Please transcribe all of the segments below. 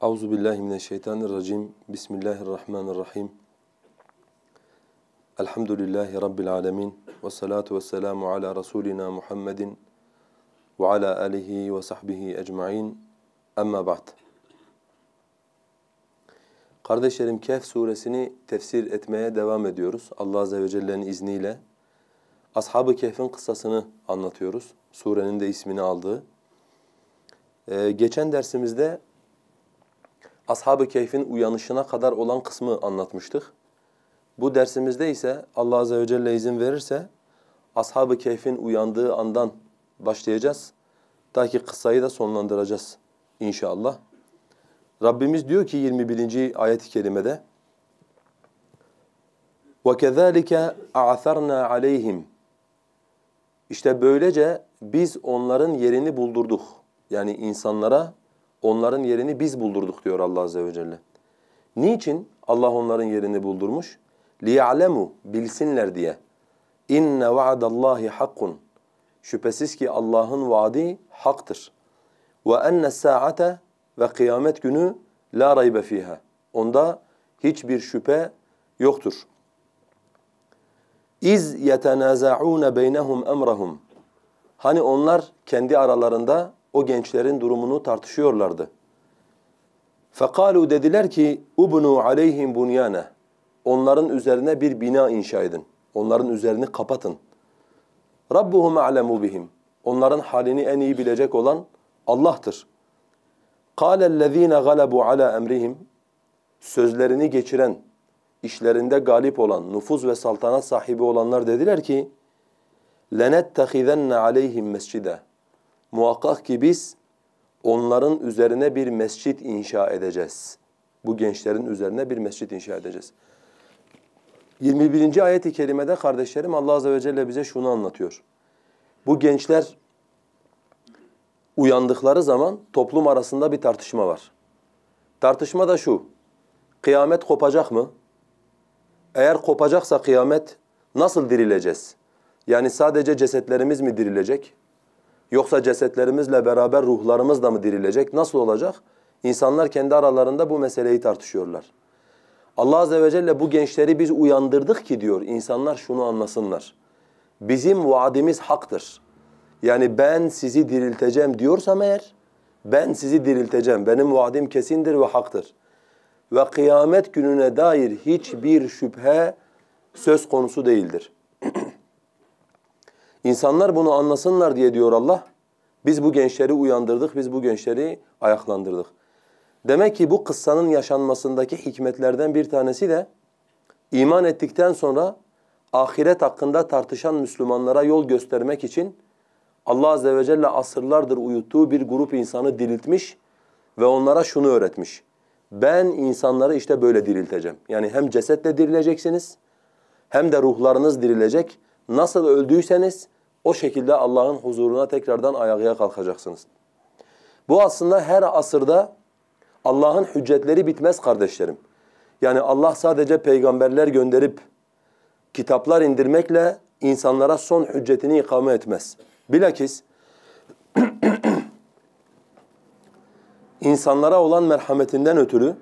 Auzu billahi mineşşeytanirracim. Bismillahirrahmanirrahim. Elhamdülillahi rabbil alamin ve salatu vesselamu ala rasulina Muhammedin ve ala alihi ve sahbihi ecmaîn. Amma ba'd. Kardeşlerim Kehf suresini tefsir etmeye devam ediyoruz. Allah azze ve celle'nin izniyle. Ashab-ı Kehf'in kıssasını anlatıyoruz. Surenin de ismini aldığı. Ee, geçen dersimizde Ashab-ı Kehf'in uyanışına kadar olan kısmı anlatmıştık. Bu dersimizde ise Allah Azze ve Celle izin verirse Ashab-ı Kehf'in uyandığı andan başlayacağız. Ta ki kıssayı da sonlandıracağız inşallah. Rabbimiz diyor ki 21. ayet-i kerimede وَكَذَٰلِكَ اَعْثَرْنَا عَلَيْهِمْ İşte böylece biz onların yerini buldurduk. Yani insanlara onların yerini biz buldurduk diyor Allah Azze ve Celle. Niçin Allah onların yerini buldurmuş? لِيَعْلَمُوا Bilsinler diye. اِنَّ وَعَدَ اللّٰهِ حَقٌّ Şüphesiz ki Allah'ın vaadi haktır. وَاَنَّ السَّاعَةَ Ve kıyamet günü la raybe fiha. Onda hiçbir şüphe yoktur. İz yetenazaun beynehum emrahum. Hani onlar kendi aralarında o gençlerin durumunu tartışıyorlardı. Fekalu dediler ki ubnu aleyhim bunyane. Onların üzerine bir bina inşa edin. Onların üzerini kapatın. Rabbuhum alemu bihim. Onların halini en iyi bilecek olan Allah'tır. Kâlellezîne galebu ala emrihim. Sözlerini geçiren, işlerinde galip olan, nüfuz ve saltanat sahibi olanlar dediler ki: "Lenettehizen aleyhim mescide." Muhakkak ki biz onların üzerine bir mescit inşa edeceğiz. Bu gençlerin üzerine bir mescit inşa edeceğiz. 21. ayet-i kerimede kardeşlerim Allah azze ve celle bize şunu anlatıyor. Bu gençler uyandıkları zaman toplum arasında bir tartışma var. Tartışma da şu. Kıyamet kopacak mı? Eğer kopacaksa kıyamet nasıl dirileceğiz? Yani sadece cesetlerimiz mi dirilecek? Yoksa cesetlerimizle beraber ruhlarımız da mı dirilecek? Nasıl olacak? İnsanlar kendi aralarında bu meseleyi tartışıyorlar. Allah Azze ve Celle bu gençleri biz uyandırdık ki diyor insanlar şunu anlasınlar. Bizim vaadimiz haktır. Yani ben sizi dirilteceğim diyorsam eğer ben sizi dirilteceğim. Benim vaadim kesindir ve haktır. Ve kıyamet gününe dair hiçbir şüphe söz konusu değildir. İnsanlar bunu anlasınlar diye diyor Allah. Biz bu gençleri uyandırdık, biz bu gençleri ayaklandırdık. Demek ki bu kıssanın yaşanmasındaki hikmetlerden bir tanesi de iman ettikten sonra ahiret hakkında tartışan Müslümanlara yol göstermek için Allah Azze ve Celle asırlardır uyuttuğu bir grup insanı diriltmiş ve onlara şunu öğretmiş. Ben insanları işte böyle dirilteceğim. Yani hem cesetle dirileceksiniz hem de ruhlarınız dirilecek. Nasıl öldüyseniz o şekilde Allah'ın huzuruna tekrardan ayağa kalkacaksınız. Bu aslında her asırda Allah'ın hüccetleri bitmez kardeşlerim. Yani Allah sadece peygamberler gönderip kitaplar indirmekle insanlara son hüccetini ikame etmez. Bilakis insanlara olan merhametinden ötürü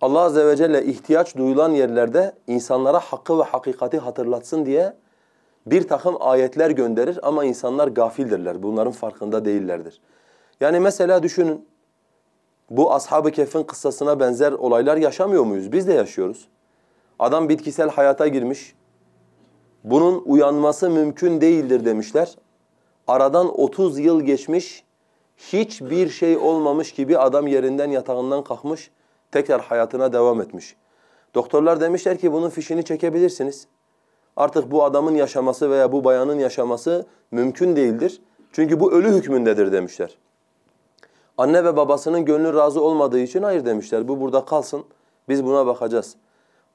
Allah Azze ve Celle ihtiyaç duyulan yerlerde insanlara hakkı ve hakikati hatırlatsın diye bir takım ayetler gönderir ama insanlar gafildirler. Bunların farkında değillerdir. Yani mesela düşünün bu Ashab-ı Kehf'in kıssasına benzer olaylar yaşamıyor muyuz? Biz de yaşıyoruz. Adam bitkisel hayata girmiş. Bunun uyanması mümkün değildir demişler. Aradan 30 yıl geçmiş. Hiçbir şey olmamış gibi adam yerinden yatağından kalkmış. Tekrar hayatına devam etmiş. Doktorlar demişler ki bunun fişini çekebilirsiniz. Artık bu adamın yaşaması veya bu bayanın yaşaması mümkün değildir. Çünkü bu ölü hükmündedir demişler. Anne ve babasının gönlü razı olmadığı için hayır demişler. Bu burada kalsın. Biz buna bakacağız.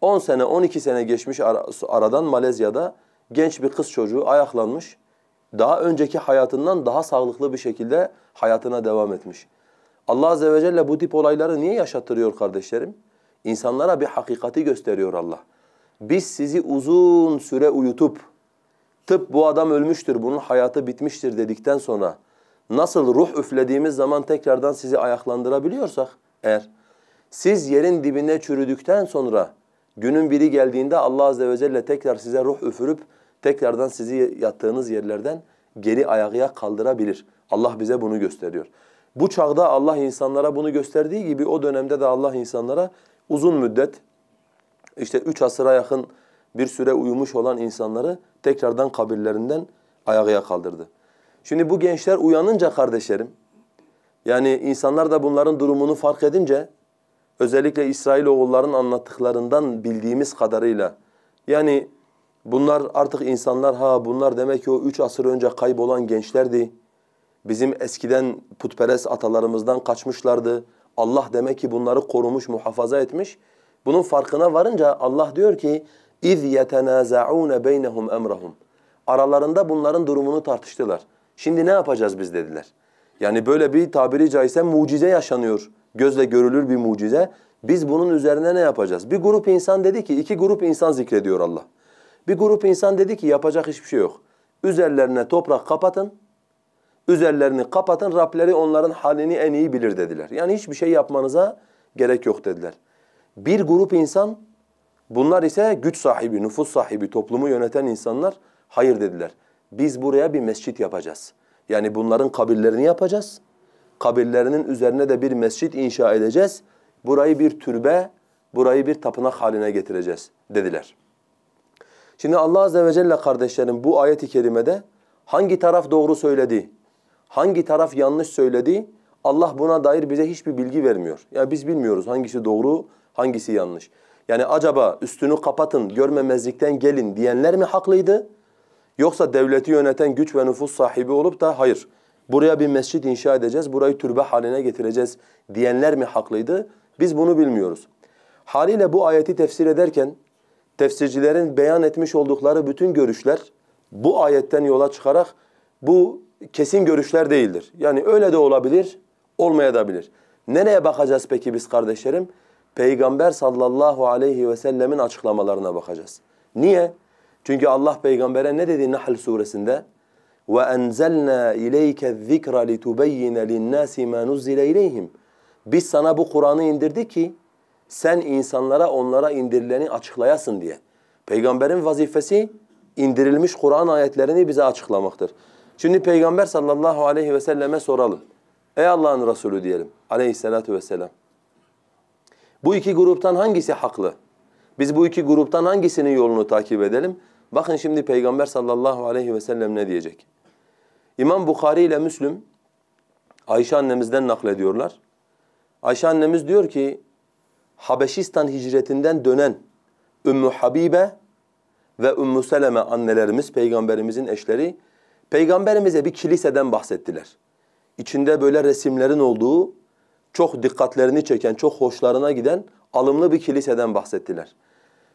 10 sene 12 sene geçmiş aradan Malezya'da genç bir kız çocuğu ayaklanmış. Daha önceki hayatından daha sağlıklı bir şekilde hayatına devam etmiş. Allah Azze ve Celle bu tip olayları niye yaşattırıyor kardeşlerim? İnsanlara bir hakikati gösteriyor Allah. Biz sizi uzun süre uyutup tıp bu adam ölmüştür, bunun hayatı bitmiştir dedikten sonra nasıl ruh üflediğimiz zaman tekrardan sizi ayaklandırabiliyorsak eğer siz yerin dibine çürüdükten sonra günün biri geldiğinde Allah azze ve celle tekrar size ruh üfürüp tekrardan sizi yattığınız yerlerden geri ayağa kaldırabilir. Allah bize bunu gösteriyor. Bu çağda Allah insanlara bunu gösterdiği gibi o dönemde de Allah insanlara uzun müddet işte üç asıra yakın bir süre uyumuş olan insanları tekrardan kabirlerinden ayağa kaldırdı. Şimdi bu gençler uyanınca kardeşlerim, yani insanlar da bunların durumunu fark edince, özellikle İsrail oğulların anlattıklarından bildiğimiz kadarıyla, yani bunlar artık insanlar, ha bunlar demek ki o üç asır önce kaybolan gençlerdi. Bizim eskiden putperest atalarımızdan kaçmışlardı. Allah demek ki bunları korumuş, muhafaza etmiş. Bunun farkına varınca Allah diyor ki iz yetenazaun beynehum emrahum. Aralarında bunların durumunu tartıştılar. Şimdi ne yapacağız biz dediler. Yani böyle bir tabiri caizse mucize yaşanıyor. Gözle görülür bir mucize. Biz bunun üzerine ne yapacağız? Bir grup insan dedi ki, iki grup insan zikrediyor Allah. Bir grup insan dedi ki yapacak hiçbir şey yok. Üzerlerine toprak kapatın. Üzerlerini kapatın. Rableri onların halini en iyi bilir dediler. Yani hiçbir şey yapmanıza gerek yok dediler. Bir grup insan bunlar ise güç sahibi, nüfus sahibi, toplumu yöneten insanlar hayır dediler. Biz buraya bir mescit yapacağız. Yani bunların kabirlerini yapacağız. Kabirlerinin üzerine de bir mescit inşa edeceğiz. Burayı bir türbe, burayı bir tapınak haline getireceğiz dediler. Şimdi Allah Azze ve Celle kardeşlerim bu ayet-i kerimede hangi taraf doğru söyledi, hangi taraf yanlış söyledi Allah buna dair bize hiçbir bilgi vermiyor. Yani biz bilmiyoruz hangisi doğru, hangisi yanlış. Yani acaba üstünü kapatın, görmemezlikten gelin diyenler mi haklıydı? Yoksa devleti yöneten güç ve nüfus sahibi olup da hayır buraya bir mescit inşa edeceğiz, burayı türbe haline getireceğiz diyenler mi haklıydı? Biz bunu bilmiyoruz. Haliyle bu ayeti tefsir ederken tefsircilerin beyan etmiş oldukları bütün görüşler bu ayetten yola çıkarak bu kesin görüşler değildir. Yani öyle de olabilir, olmayabilir. Nereye bakacağız peki biz kardeşlerim? Peygamber sallallahu aleyhi ve sellemin açıklamalarına bakacağız. Niye? Çünkü Allah peygambere ne dedi Nahl suresinde? وَاَنْزَلْنَا اِلَيْكَ الذِّكْرَ لِتُبَيِّنَ لِلنَّاسِ مَا نُزِّلَ اِلَيْهِمْ Biz sana bu Kur'an'ı indirdik ki sen insanlara onlara indirileni açıklayasın diye. Peygamberin vazifesi indirilmiş Kur'an ayetlerini bize açıklamaktır. Şimdi Peygamber sallallahu aleyhi ve selleme soralım. Ey Allah'ın Resulü diyelim aleyhissalatu vesselam. Bu iki gruptan hangisi haklı? Biz bu iki gruptan hangisinin yolunu takip edelim? Bakın şimdi Peygamber sallallahu aleyhi ve sellem ne diyecek? İmam Bukhari ile Müslüm Ayşe annemizden naklediyorlar. Ayşe annemiz diyor ki Habeşistan hicretinden dönen Ümmü Habibe ve Ümmü Seleme annelerimiz, peygamberimizin eşleri peygamberimize bir kiliseden bahsettiler. İçinde böyle resimlerin olduğu, çok dikkatlerini çeken, çok hoşlarına giden alımlı bir kiliseden bahsettiler.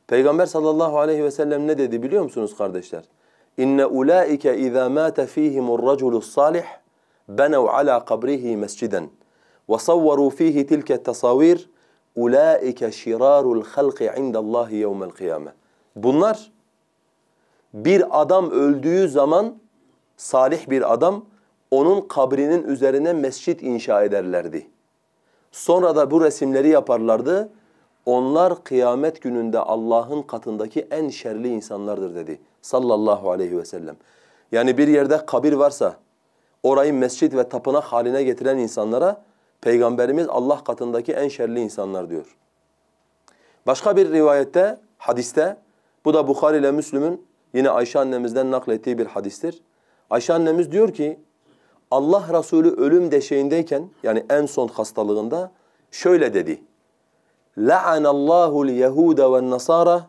Peygamber sallallahu aleyhi ve sellem ne dedi biliyor musunuz kardeşler? İnne ulaike iza mata fihimur raculus salih benev ala kabrihi mesciden ve savvaru fihi tilke tasavir ulaike şirarul halqi indallahi yevmel kıyame. Bunlar bir adam öldüğü zaman salih bir adam onun kabrinin üzerine mescit inşa ederlerdi. Sonra da bu resimleri yaparlardı. Onlar kıyamet gününde Allah'ın katındaki en şerli insanlardır dedi sallallahu aleyhi ve sellem. Yani bir yerde kabir varsa orayı mescit ve tapınak haline getiren insanlara Peygamberimiz Allah katındaki en şerli insanlar diyor. Başka bir rivayette, hadiste, bu da Bukhari ile Müslüm'ün yine Ayşe annemizden naklettiği bir hadistir. Ayşe annemiz diyor ki, Allah Resulü ölüm deşeğindeyken yani en son hastalığında şöyle dedi. لَعَنَ اللّٰهُ الْيَهُودَ وَالنَّصَارَى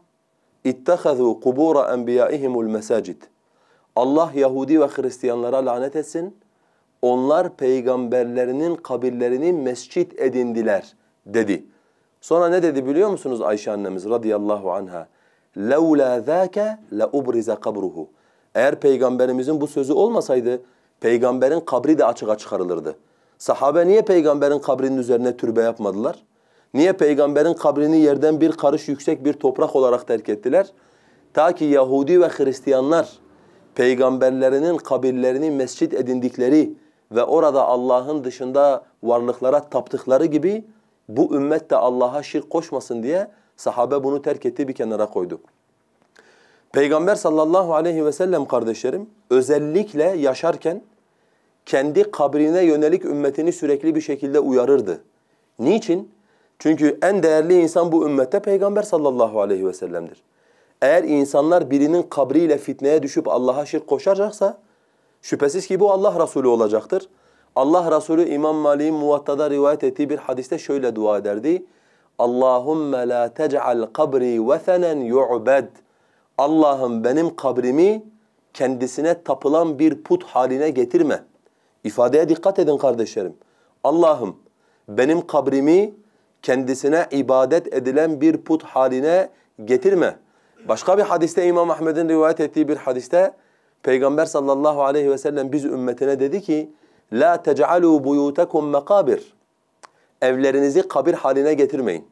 اِتَّخَذُوا قُبُورَ اَنْبِيَائِهِمُ الْمَسَاجِدِ Allah Yahudi ve Hristiyanlara lanet etsin. Onlar peygamberlerinin kabirlerini mescit edindiler dedi. Sonra ne dedi biliyor musunuz Ayşe annemiz radıyallahu anha? لَوْلَا ذَاكَ لَاُبْرِزَ قَبْرُهُ Eğer peygamberimizin bu sözü olmasaydı peygamberin kabri de açığa çıkarılırdı. Sahabe niye peygamberin kabrinin üzerine türbe yapmadılar? Niye peygamberin kabrini yerden bir karış yüksek bir toprak olarak terk ettiler? Ta ki Yahudi ve Hristiyanlar peygamberlerinin kabirlerini mescit edindikleri ve orada Allah'ın dışında varlıklara taptıkları gibi bu ümmet de Allah'a şirk koşmasın diye sahabe bunu terk etti bir kenara koydu. Peygamber sallallahu aleyhi ve sellem kardeşlerim özellikle yaşarken kendi kabrine yönelik ümmetini sürekli bir şekilde uyarırdı. Niçin? Çünkü en değerli insan bu ümmette Peygamber sallallahu aleyhi ve sellem'dir. Eğer insanlar birinin kabriyle fitneye düşüp Allah'a şirk koşacaksa şüphesiz ki bu Allah Resulü olacaktır. Allah Resulü İmam Malik'in Muvatta'da rivayet ettiği bir hadiste şöyle dua ederdi. Allahümme la tec'al kabri vethenen yu'bed. Allah'ım benim kabrimi kendisine tapılan bir put haline getirme. İfadeye dikkat edin kardeşlerim. Allah'ım benim kabrimi kendisine ibadet edilen bir put haline getirme. Başka bir hadiste İmam Ahmed'in rivayet ettiği bir hadiste Peygamber sallallahu aleyhi ve sellem biz ümmetine dedi ki La tec'alû buyûtekum mekabir. Evlerinizi kabir haline getirmeyin.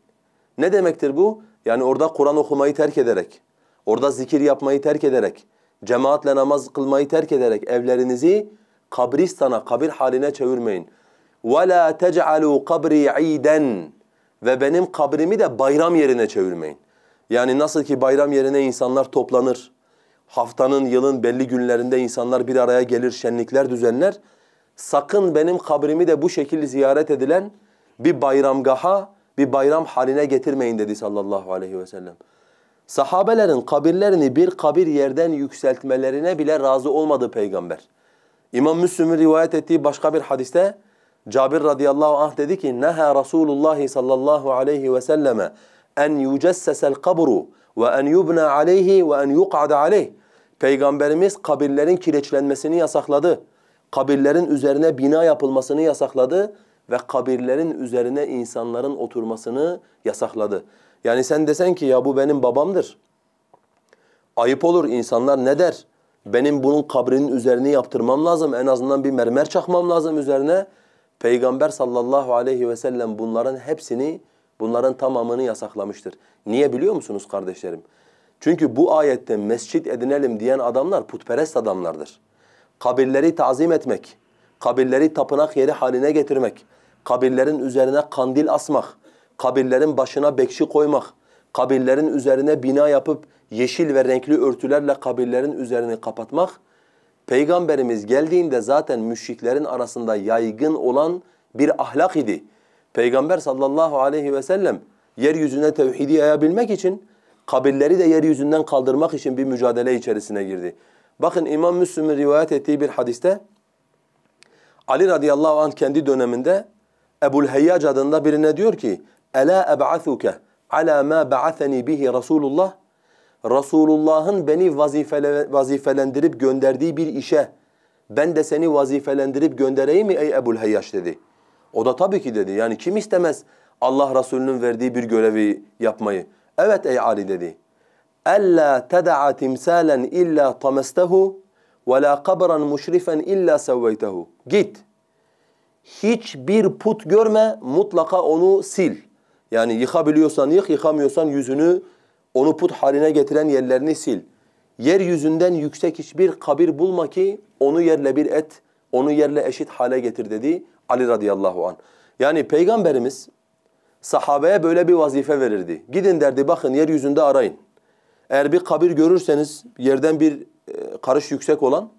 Ne demektir bu? Yani orada Kur'an okumayı terk ederek, orada zikir yapmayı terk ederek, cemaatle namaz kılmayı terk ederek evlerinizi kabristana, kabir haline çevirmeyin. وَلَا تَجْعَلُوا قَبْرِي عِيدًا Ve benim kabrimi de bayram yerine çevirmeyin. Yani nasıl ki bayram yerine insanlar toplanır, haftanın, yılın belli günlerinde insanlar bir araya gelir, şenlikler düzenler. Sakın benim kabrimi de bu şekilde ziyaret edilen bir bayramgaha, bir bayram haline getirmeyin dedi sallallahu aleyhi ve sellem. Sahabelerin kabirlerini bir kabir yerden yükseltmelerine bile razı olmadı peygamber. İmam Müslim'in rivayet ettiği başka bir hadiste Cabir radıyallahu anh dedi ki Neha Resulullah sallallahu aleyhi ve selleme en yucessesel kabru ve en yubna aleyhi ve en yuq'ad aleyh. Peygamberimiz kabirlerin kireçlenmesini yasakladı. Kabirlerin üzerine bina yapılmasını yasakladı ve kabirlerin üzerine insanların oturmasını yasakladı. Yani sen desen ki ya bu benim babamdır. Ayıp olur insanlar ne der? Benim bunun kabrinin üzerine yaptırmam lazım. En azından bir mermer çakmam lazım üzerine. Peygamber sallallahu aleyhi ve sellem bunların hepsini, bunların tamamını yasaklamıştır. Niye biliyor musunuz kardeşlerim? Çünkü bu ayette mescit edinelim diyen adamlar putperest adamlardır. Kabirleri tazim etmek, kabirleri tapınak yeri haline getirmek, kabirlerin üzerine kandil asmak, kabirlerin başına bekşi koymak, kabirlerin üzerine bina yapıp yeşil ve renkli örtülerle kabirlerin üzerini kapatmak, Peygamberimiz geldiğinde zaten müşriklerin arasında yaygın olan bir ahlak idi. Peygamber sallallahu aleyhi ve sellem yeryüzüne tevhidi yayabilmek için kabirleri de yeryüzünden kaldırmak için bir mücadele içerisine girdi. Bakın İmam Müslim'in rivayet ettiği bir hadiste Ali radıyallahu anh kendi döneminde Ebul Heyyac adında birine diyor ki Ela eb'athuke ala ma ba'athani bihi Rasulullah Resulullah'ın beni vazifele, vazifelendirip gönderdiği bir işe ben de seni vazifelendirip göndereyim mi ey Ebul Heyyaş dedi. O da tabii ki dedi. Yani kim istemez Allah Resulü'nün verdiği bir görevi yapmayı. Evet ey Ali dedi. Ella ted'a timsalen illa tamestehu ve la kabran muşrifen illa sevveytehu. Git. Hiçbir put görme, mutlaka onu sil. Yani yıkabiliyorsan yık, yıkamıyorsan yüzünü onu put haline getiren yerlerini sil. Yeryüzünden yüksek hiçbir kabir bulma ki onu yerle bir et, onu yerle eşit hale getir dedi Ali radıyallahu an. Yani peygamberimiz sahabeye böyle bir vazife verirdi. Gidin derdi bakın yeryüzünde arayın. Eğer bir kabir görürseniz yerden bir e, karış yüksek olan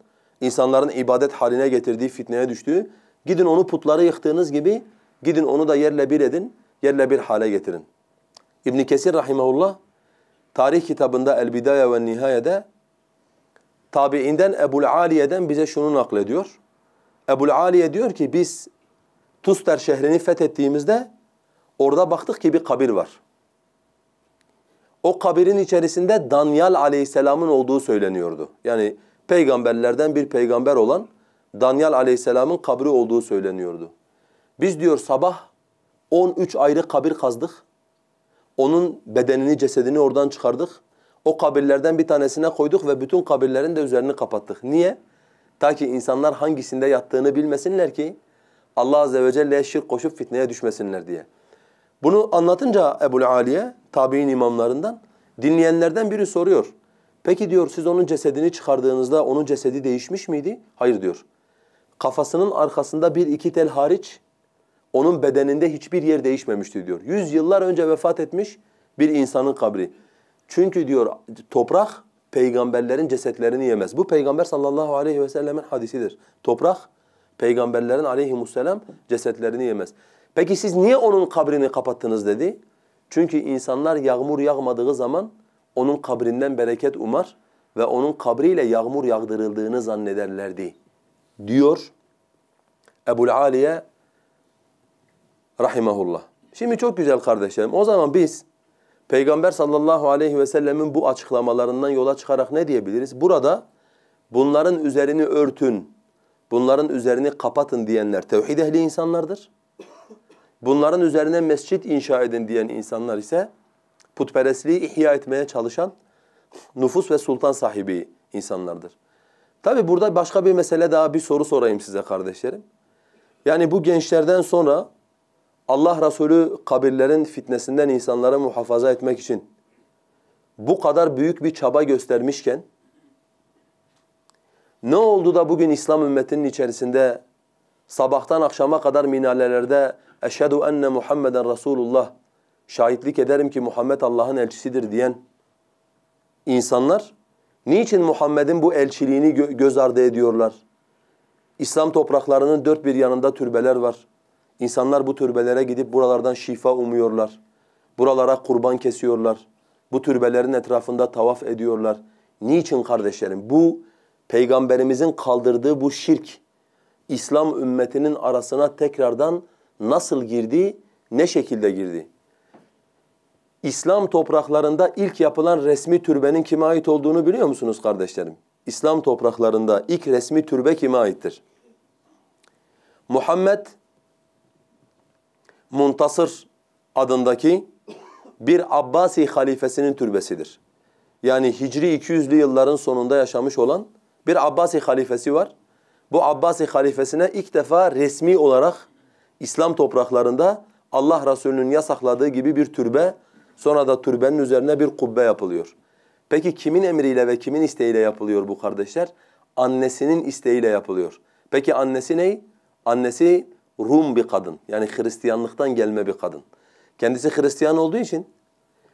insanların ibadet haline getirdiği, fitneye düştüğü gidin onu putları yıktığınız gibi gidin onu da yerle bir edin, yerle bir hale getirin. İbn Kesir rahimehullah tarih kitabında El Bidaya ve Nihaye'de tabiinden Ebul Aliye'den bize şunu naklediyor. Ebul Aliye diyor ki biz Tuster şehrini fethettiğimizde orada baktık ki bir kabir var. O kabirin içerisinde Danyal aleyhisselamın olduğu söyleniyordu. Yani peygamberlerden bir peygamber olan Danyal aleyhisselamın kabri olduğu söyleniyordu. Biz diyor sabah 13 ayrı kabir kazdık. Onun bedenini, cesedini oradan çıkardık. O kabirlerden bir tanesine koyduk ve bütün kabirlerin de üzerini kapattık. Niye? Ta ki insanlar hangisinde yattığını bilmesinler ki Allah azze ve celle'ye şirk koşup fitneye düşmesinler diye. Bunu anlatınca Ebu'l Aliye, tabi'in imamlarından, dinleyenlerden biri soruyor. Peki diyor siz onun cesedini çıkardığınızda onun cesedi değişmiş miydi? Hayır diyor. kafasının arkasında bir iki tel hariç onun bedeninde hiçbir yer değişmemişti diyor. Yüz yıllar önce vefat etmiş bir insanın kabri. Çünkü diyor toprak peygamberlerin cesetlerini yemez. Bu peygamber sallallahu aleyhi ve sellemin hadisidir. Toprak peygamberlerin aleyhimusselam cesetlerini yemez. Peki siz niye onun kabrini kapattınız dedi? Çünkü insanlar yağmur yağmadığı zaman onun kabrinden bereket umar ve onun kabriyle yağmur yağdırıldığını zannederlerdi. Diyor Ebul Aliye rahimahullah. Şimdi çok güzel kardeşlerim. O zaman biz Peygamber sallallahu aleyhi ve sellemin bu açıklamalarından yola çıkarak ne diyebiliriz? Burada bunların üzerini örtün, bunların üzerini kapatın diyenler tevhid ehli insanlardır. Bunların üzerine mescit inşa edin diyen insanlar ise putperestliği ihya etmeye çalışan nüfus ve sultan sahibi insanlardır. Tabi burada başka bir mesele daha bir soru sorayım size kardeşlerim. Yani bu gençlerden sonra Allah Resulü kabirlerin fitnesinden insanları muhafaza etmek için bu kadar büyük bir çaba göstermişken ne oldu da bugün İslam ümmetinin içerisinde sabahtan akşama kadar minarelerde eşhedü enne Muhammeden Resulullah şahitlik ederim ki Muhammed Allah'ın elçisidir diyen insanlar niçin Muhammed'in bu elçiliğini gö göz ardı ediyorlar? İslam topraklarının dört bir yanında türbeler var. İnsanlar bu türbelere gidip buralardan şifa umuyorlar. Buralara kurban kesiyorlar. Bu türbelerin etrafında tavaf ediyorlar. Niçin kardeşlerim? Bu peygamberimizin kaldırdığı bu şirk İslam ümmetinin arasına tekrardan nasıl girdi, ne şekilde girdi? İslam topraklarında ilk yapılan resmi türbenin kime ait olduğunu biliyor musunuz kardeşlerim? İslam topraklarında ilk resmi türbe kime aittir? Muhammed Muntasır adındaki bir Abbasi halifesinin türbesidir. Yani Hicri 200'lü yılların sonunda yaşamış olan bir Abbasi halifesi var. Bu Abbasi halifesine ilk defa resmi olarak İslam topraklarında Allah Resulü'nün yasakladığı gibi bir türbe, sonra da türbenin üzerine bir kubbe yapılıyor. Peki kimin emriyle ve kimin isteğiyle yapılıyor bu kardeşler? Annesinin isteğiyle yapılıyor. Peki annesi ne? Annesi Rum bir kadın. Yani Hristiyanlıktan gelme bir kadın. Kendisi Hristiyan olduğu için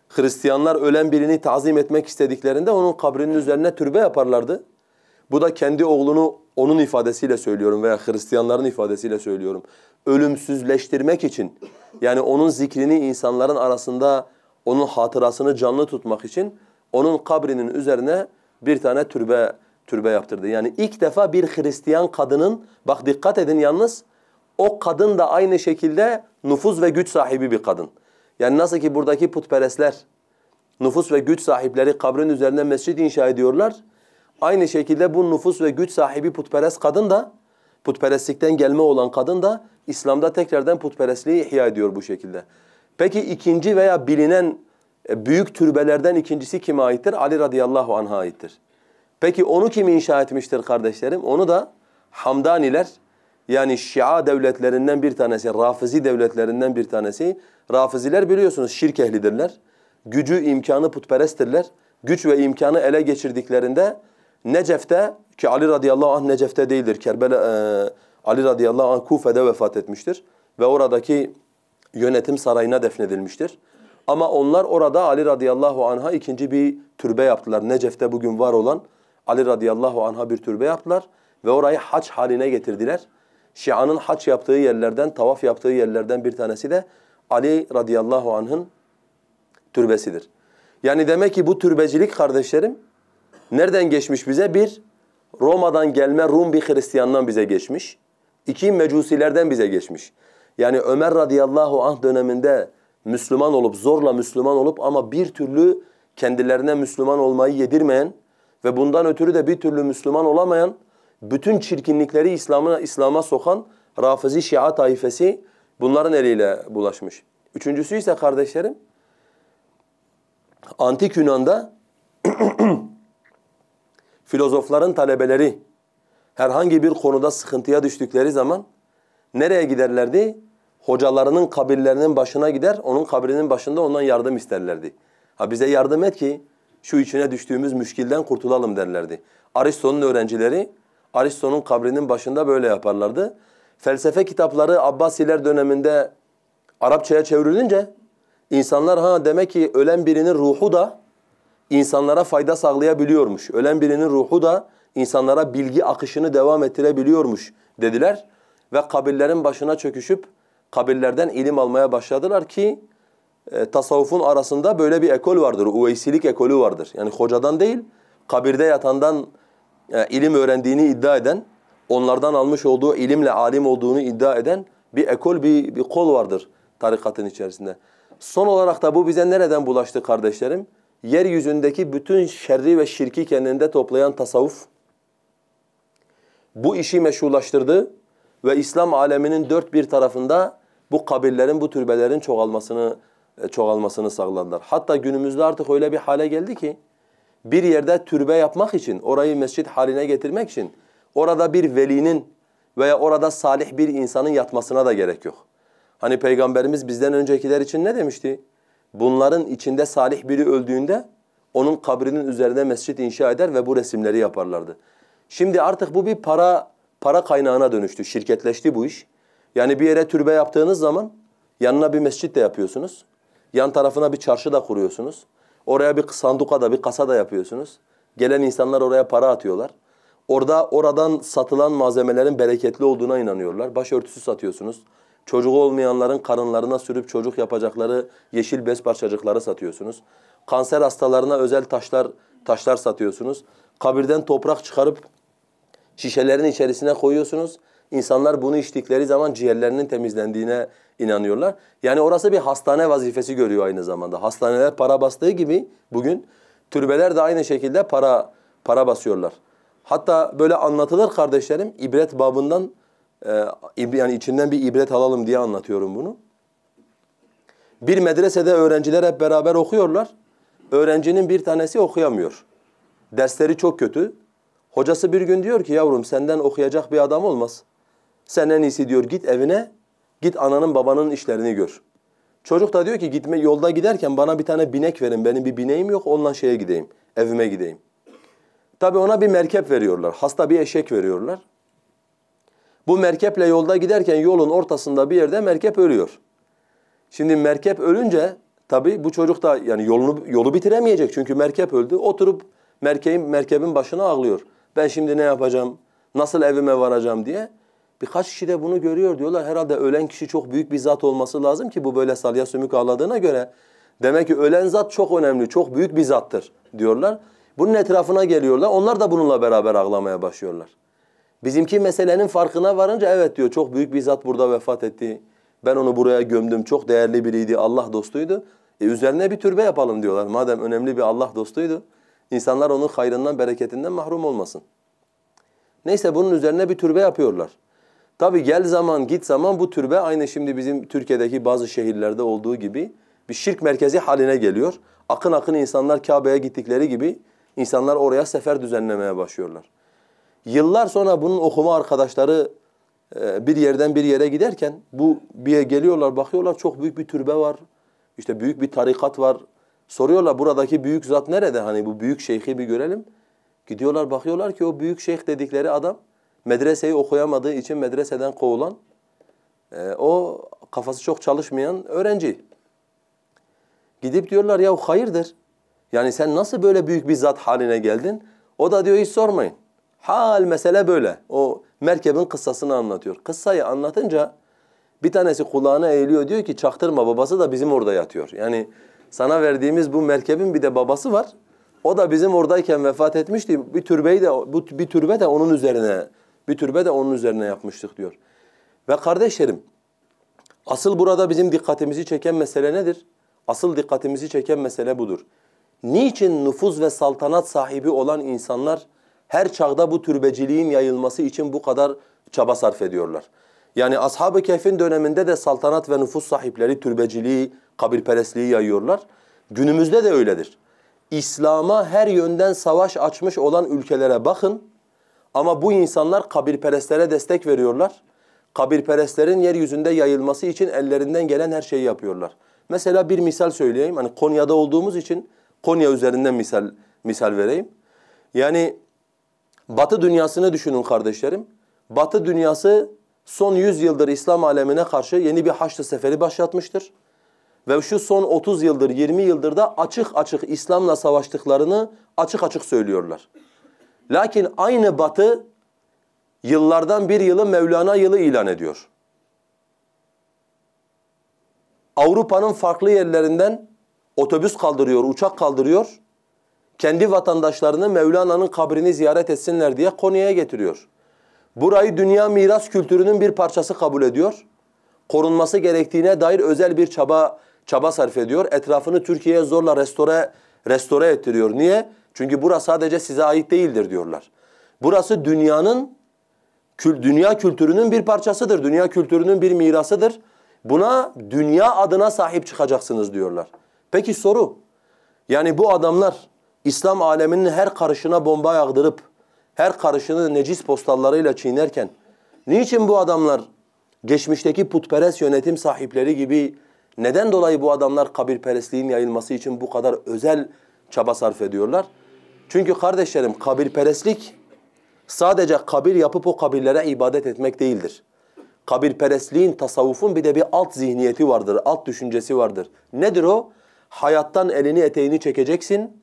Hristiyanlar ölen birini tazim etmek istediklerinde onun kabrinin üzerine türbe yaparlardı. Bu da kendi oğlunu onun ifadesiyle söylüyorum veya Hristiyanların ifadesiyle söylüyorum. Ölümsüzleştirmek için yani onun zikrini insanların arasında onun hatırasını canlı tutmak için onun kabrinin üzerine bir tane türbe türbe yaptırdı. Yani ilk defa bir Hristiyan kadının bak dikkat edin yalnız o kadın da aynı şekilde nüfuz ve güç sahibi bir kadın. Yani nasıl ki buradaki putperestler nüfus ve güç sahipleri kabrin üzerine mescid inşa ediyorlar. Aynı şekilde bu nüfus ve güç sahibi putperest kadın da putperestlikten gelme olan kadın da İslam'da tekrardan putperestliği ihya ediyor bu şekilde. Peki ikinci veya bilinen e, büyük türbelerden ikincisi kime aittir? Ali radıyallahu anh'a aittir. Peki onu kim inşa etmiştir kardeşlerim? Onu da Hamdaniler yani Şia devletlerinden bir tanesi, Rafizi devletlerinden bir tanesi. Rafiziler biliyorsunuz şirk ehlidirler. Gücü, imkanı putperesttirler. Güç ve imkanı ele geçirdiklerinde Necef'te ki Ali radıyallahu anh Necef'te değildir. Kerbela e, Ali radıyallahu anh Kufe'de vefat etmiştir ve oradaki yönetim sarayına defnedilmiştir. Ama onlar orada Ali radıyallahu anh'a ikinci bir türbe yaptılar. Necef'te bugün var olan Ali radıyallahu anh'a bir türbe yaptılar ve orayı haç haline getirdiler. Şia'nın haç yaptığı yerlerden, tavaf yaptığı yerlerden bir tanesi de Ali radıyallahu anh'ın türbesidir. Yani demek ki bu türbecilik kardeşlerim nereden geçmiş bize? Bir, Roma'dan gelme Rum bir Hristiyandan bize geçmiş. İki, Mecusilerden bize geçmiş. Yani Ömer radıyallahu anh döneminde Müslüman olup, zorla Müslüman olup ama bir türlü kendilerine Müslüman olmayı yedirmeyen ve bundan ötürü de bir türlü Müslüman olamayan bütün çirkinlikleri İslam'a İslam'a sokan Rafizi Şia taifesi bunların eliyle bulaşmış. Üçüncüsü ise kardeşlerim Antik Yunan'da filozofların talebeleri herhangi bir konuda sıkıntıya düştükleri zaman nereye giderlerdi? Hocalarının kabirlerinin başına gider, onun kabrinin başında ondan yardım isterlerdi. Ha bize yardım et ki şu içine düştüğümüz müşkilden kurtulalım derlerdi. Aristo'nun öğrencileri Aristo'nun kabrinin başında böyle yaparlardı. Felsefe kitapları Abbasiler döneminde Arapçaya çevrilince insanlar ha demek ki ölen birinin ruhu da insanlara fayda sağlayabiliyormuş. Ölen birinin ruhu da insanlara bilgi akışını devam ettirebiliyormuş dediler. Ve kabirlerin başına çöküşüp kabirlerden ilim almaya başladılar ki e, tasavvufun arasında böyle bir ekol vardır. Uveysilik ekolü vardır. Yani hocadan değil, kabirde yatandan e, ilim öğrendiğini iddia eden, onlardan almış olduğu ilimle alim olduğunu iddia eden bir ekol, bir, bir kol vardır tarikatın içerisinde. Son olarak da bu bize nereden bulaştı kardeşlerim? Yeryüzündeki bütün şerri ve şirki kendinde toplayan tasavvuf bu işi meşrulaştırdı ve İslam aleminin dört bir tarafında bu kabirlerin, bu türbelerin çoğalmasını e, çoğalmasını sağladılar. Hatta günümüzde artık öyle bir hale geldi ki bir yerde türbe yapmak için, orayı mescit haline getirmek için orada bir velinin veya orada salih bir insanın yatmasına da gerek yok. Hani Peygamberimiz bizden öncekiler için ne demişti? Bunların içinde salih biri öldüğünde onun kabrinin üzerine mescit inşa eder ve bu resimleri yaparlardı. Şimdi artık bu bir para para kaynağına dönüştü, şirketleşti bu iş. Yani bir yere türbe yaptığınız zaman yanına bir mescit de yapıyorsunuz. Yan tarafına bir çarşı da kuruyorsunuz. Oraya bir sanduka da bir kasa da yapıyorsunuz. Gelen insanlar oraya para atıyorlar. Orada oradan satılan malzemelerin bereketli olduğuna inanıyorlar. Başörtüsü satıyorsunuz. Çocuğu olmayanların karınlarına sürüp çocuk yapacakları yeşil bez parçacıkları satıyorsunuz. Kanser hastalarına özel taşlar taşlar satıyorsunuz. Kabirden toprak çıkarıp şişelerin içerisine koyuyorsunuz. İnsanlar bunu içtikleri zaman ciğerlerinin temizlendiğine inanıyorlar. Yani orası bir hastane vazifesi görüyor aynı zamanda. Hastaneler para bastığı gibi bugün türbeler de aynı şekilde para para basıyorlar. Hatta böyle anlatılır kardeşlerim ibret babından e, yani içinden bir ibret alalım diye anlatıyorum bunu. Bir medresede öğrenciler hep beraber okuyorlar. Öğrencinin bir tanesi okuyamıyor. Dersleri çok kötü. Hocası bir gün diyor ki yavrum senden okuyacak bir adam olmaz. Sen en iyisi diyor git evine, git ananın babanın işlerini gör. Çocuk da diyor ki gitme yolda giderken bana bir tane binek verin. Benim bir bineğim yok onunla şeye gideyim, evime gideyim. Tabi ona bir merkep veriyorlar. Hasta bir eşek veriyorlar. Bu merkeple yolda giderken yolun ortasında bir yerde merkep ölüyor. Şimdi merkep ölünce tabi bu çocuk da yani yolunu yolu bitiremeyecek çünkü merkep öldü. Oturup merkeğin merkebin başına ağlıyor. Ben şimdi ne yapacağım? Nasıl evime varacağım diye. Birkaç kişi de bunu görüyor diyorlar. Herhalde ölen kişi çok büyük bir zat olması lazım ki bu böyle salya sümük ağladığına göre. Demek ki ölen zat çok önemli, çok büyük bir zattır diyorlar. Bunun etrafına geliyorlar. Onlar da bununla beraber ağlamaya başlıyorlar. Bizimki meselenin farkına varınca evet diyor çok büyük bir zat burada vefat etti. Ben onu buraya gömdüm. Çok değerli biriydi. Allah dostuydu. E üzerine bir türbe yapalım diyorlar. Madem önemli bir Allah dostuydu. İnsanlar onun hayrından, bereketinden mahrum olmasın. Neyse bunun üzerine bir türbe yapıyorlar. Tabi gel zaman git zaman bu türbe aynı şimdi bizim Türkiye'deki bazı şehirlerde olduğu gibi bir şirk merkezi haline geliyor. Akın akın insanlar Kabe'ye gittikleri gibi insanlar oraya sefer düzenlemeye başlıyorlar. Yıllar sonra bunun okuma arkadaşları e, bir yerden bir yere giderken bu bir geliyorlar bakıyorlar çok büyük bir türbe var. İşte büyük bir tarikat var. Soruyorlar buradaki büyük zat nerede? Hani bu büyük şeyhi bir görelim. Gidiyorlar bakıyorlar ki o büyük şeyh dedikleri adam medreseyi okuyamadığı için medreseden kovulan e, o kafası çok çalışmayan öğrenci. Gidip diyorlar ya hayırdır? Yani sen nasıl böyle büyük bir zat haline geldin? O da diyor hiç sormayın. Hal mesele böyle. O merkebin kıssasını anlatıyor. Kıssayı anlatınca bir tanesi kulağına eğiliyor diyor ki çaktırma babası da bizim orada yatıyor. Yani sana verdiğimiz bu merkebin bir de babası var. O da bizim oradayken vefat etmişti. Bir türbeyi de bu bir türbe de onun üzerine bir türbe de onun üzerine yapmıştık diyor. Ve kardeşlerim asıl burada bizim dikkatimizi çeken mesele nedir? Asıl dikkatimizi çeken mesele budur. Niçin nüfuz ve saltanat sahibi olan insanlar her çağda bu türbeciliğin yayılması için bu kadar çaba sarf ediyorlar? Yani Ashab-ı Kehf'in döneminde de saltanat ve nüfus sahipleri türbeciliği, kabirperestliği yayıyorlar. Günümüzde de öyledir. İslam'a her yönden savaş açmış olan ülkelere bakın. Ama bu insanlar kabirperestlere destek veriyorlar. Kabirperestlerin yeryüzünde yayılması için ellerinden gelen her şeyi yapıyorlar. Mesela bir misal söyleyeyim. Hani Konya'da olduğumuz için Konya üzerinden misal misal vereyim. Yani Batı dünyasını düşünün kardeşlerim. Batı dünyası son 100 yıldır İslam alemine karşı yeni bir Haçlı Seferi başlatmıştır. Ve şu son 30 yıldır, 20 yıldır da açık açık İslam'la savaştıklarını açık açık söylüyorlar. Lakin aynı Batı yıllardan bir yılı Mevlana yılı ilan ediyor. Avrupa'nın farklı yerlerinden otobüs kaldırıyor, uçak kaldırıyor. Kendi vatandaşlarını Mevlana'nın kabrini ziyaret etsinler diye Konya'ya getiriyor. Burayı dünya miras kültürünün bir parçası kabul ediyor. Korunması gerektiğine dair özel bir çaba çaba sarf ediyor. Etrafını Türkiye'ye zorla restore restore ettiriyor. Niye? Çünkü burası sadece size ait değildir diyorlar. Burası dünyanın dünya kültürünün bir parçasıdır. Dünya kültürünün bir mirasıdır. Buna dünya adına sahip çıkacaksınız diyorlar. Peki soru. Yani bu adamlar İslam aleminin her karışına bomba yağdırıp her karışını necis postallarıyla çiğnerken niçin bu adamlar geçmişteki putperest yönetim sahipleri gibi neden dolayı bu adamlar kabirperestliğin yayılması için bu kadar özel çaba sarf ediyorlar? Çünkü kardeşlerim kabirperestlik sadece kabir yapıp o kabirlere ibadet etmek değildir. Kabirperestliğin, tasavvufun bir de bir alt zihniyeti vardır, alt düşüncesi vardır. Nedir o? Hayattan elini eteğini çekeceksin,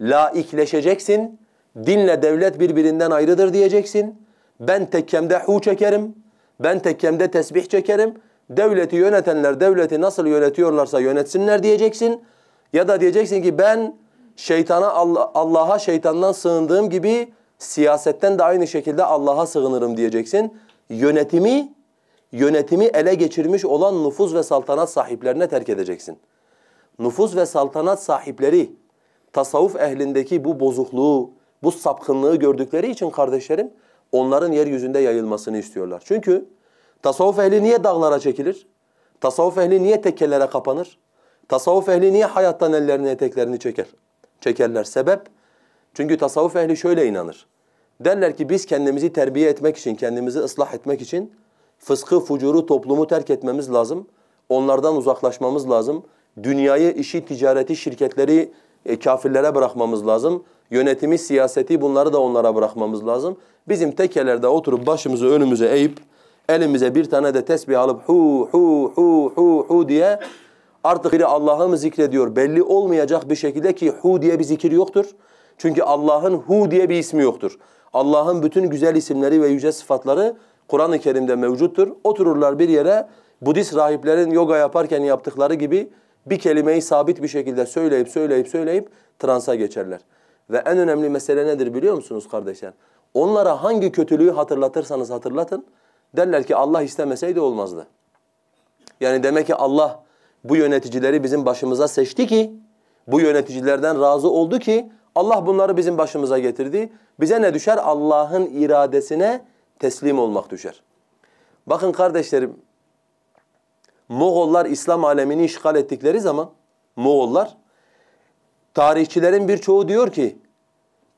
laikleşeceksin, dinle devlet birbirinden ayrıdır diyeceksin. Ben tekkemde hu çekerim, ben tekkemde tesbih çekerim. Devleti yönetenler devleti nasıl yönetiyorlarsa yönetsinler diyeceksin. Ya da diyeceksin ki ben şeytana Allah'a şeytandan sığındığım gibi siyasetten de aynı şekilde Allah'a sığınırım diyeceksin. Yönetimi yönetimi ele geçirmiş olan nüfuz ve saltanat sahiplerine terk edeceksin. Nüfuz ve saltanat sahipleri tasavvuf ehlindeki bu bozukluğu, bu sapkınlığı gördükleri için kardeşlerim onların yeryüzünde yayılmasını istiyorlar. Çünkü tasavvuf ehli niye dağlara çekilir? Tasavvuf ehli niye tekkelere kapanır? Tasavvuf ehli niye hayattan ellerini eteklerini çeker? Çekerler. Sebep? Çünkü tasavvuf ehli şöyle inanır. Derler ki biz kendimizi terbiye etmek için, kendimizi ıslah etmek için fıskı, fucuru, toplumu terk etmemiz lazım. Onlardan uzaklaşmamız lazım. Dünyayı, işi, ticareti, şirketleri e, kafirlere bırakmamız lazım. Yönetimi, siyaseti bunları da onlara bırakmamız lazım. Bizim tekelerde oturup başımızı önümüze eğip elimize bir tane de tesbih alıp hu hu hu hu hu diye artık biri Allah'ı mı zikrediyor belli olmayacak bir şekilde ki hu diye bir zikir yoktur. Çünkü Allah'ın hu diye bir ismi yoktur. Allah'ın bütün güzel isimleri ve yüce sıfatları Kur'an-ı Kerim'de mevcuttur. Otururlar bir yere Budist rahiplerin yoga yaparken yaptıkları gibi bir kelimeyi sabit bir şekilde söyleyip söyleyip söyleyip transa geçerler. Ve en önemli mesele nedir biliyor musunuz kardeşler? Onlara hangi kötülüğü hatırlatırsanız hatırlatın derler ki Allah istemeseydi olmazdı. Yani demek ki Allah bu yöneticileri bizim başımıza seçti ki bu yöneticilerden razı oldu ki Allah bunları bizim başımıza getirdi. Bize ne düşer? Allah'ın iradesine teslim olmak düşer. Bakın kardeşlerim Moğollar İslam alemini işgal ettikleri zaman Moğollar tarihçilerin birçoğu diyor ki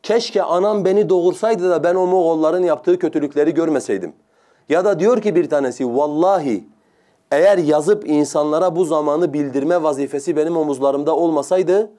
keşke anam beni doğursaydı da ben o Moğolların yaptığı kötülükleri görmeseydim. Ya da diyor ki bir tanesi vallahi eğer yazıp insanlara bu zamanı bildirme vazifesi benim omuzlarımda olmasaydı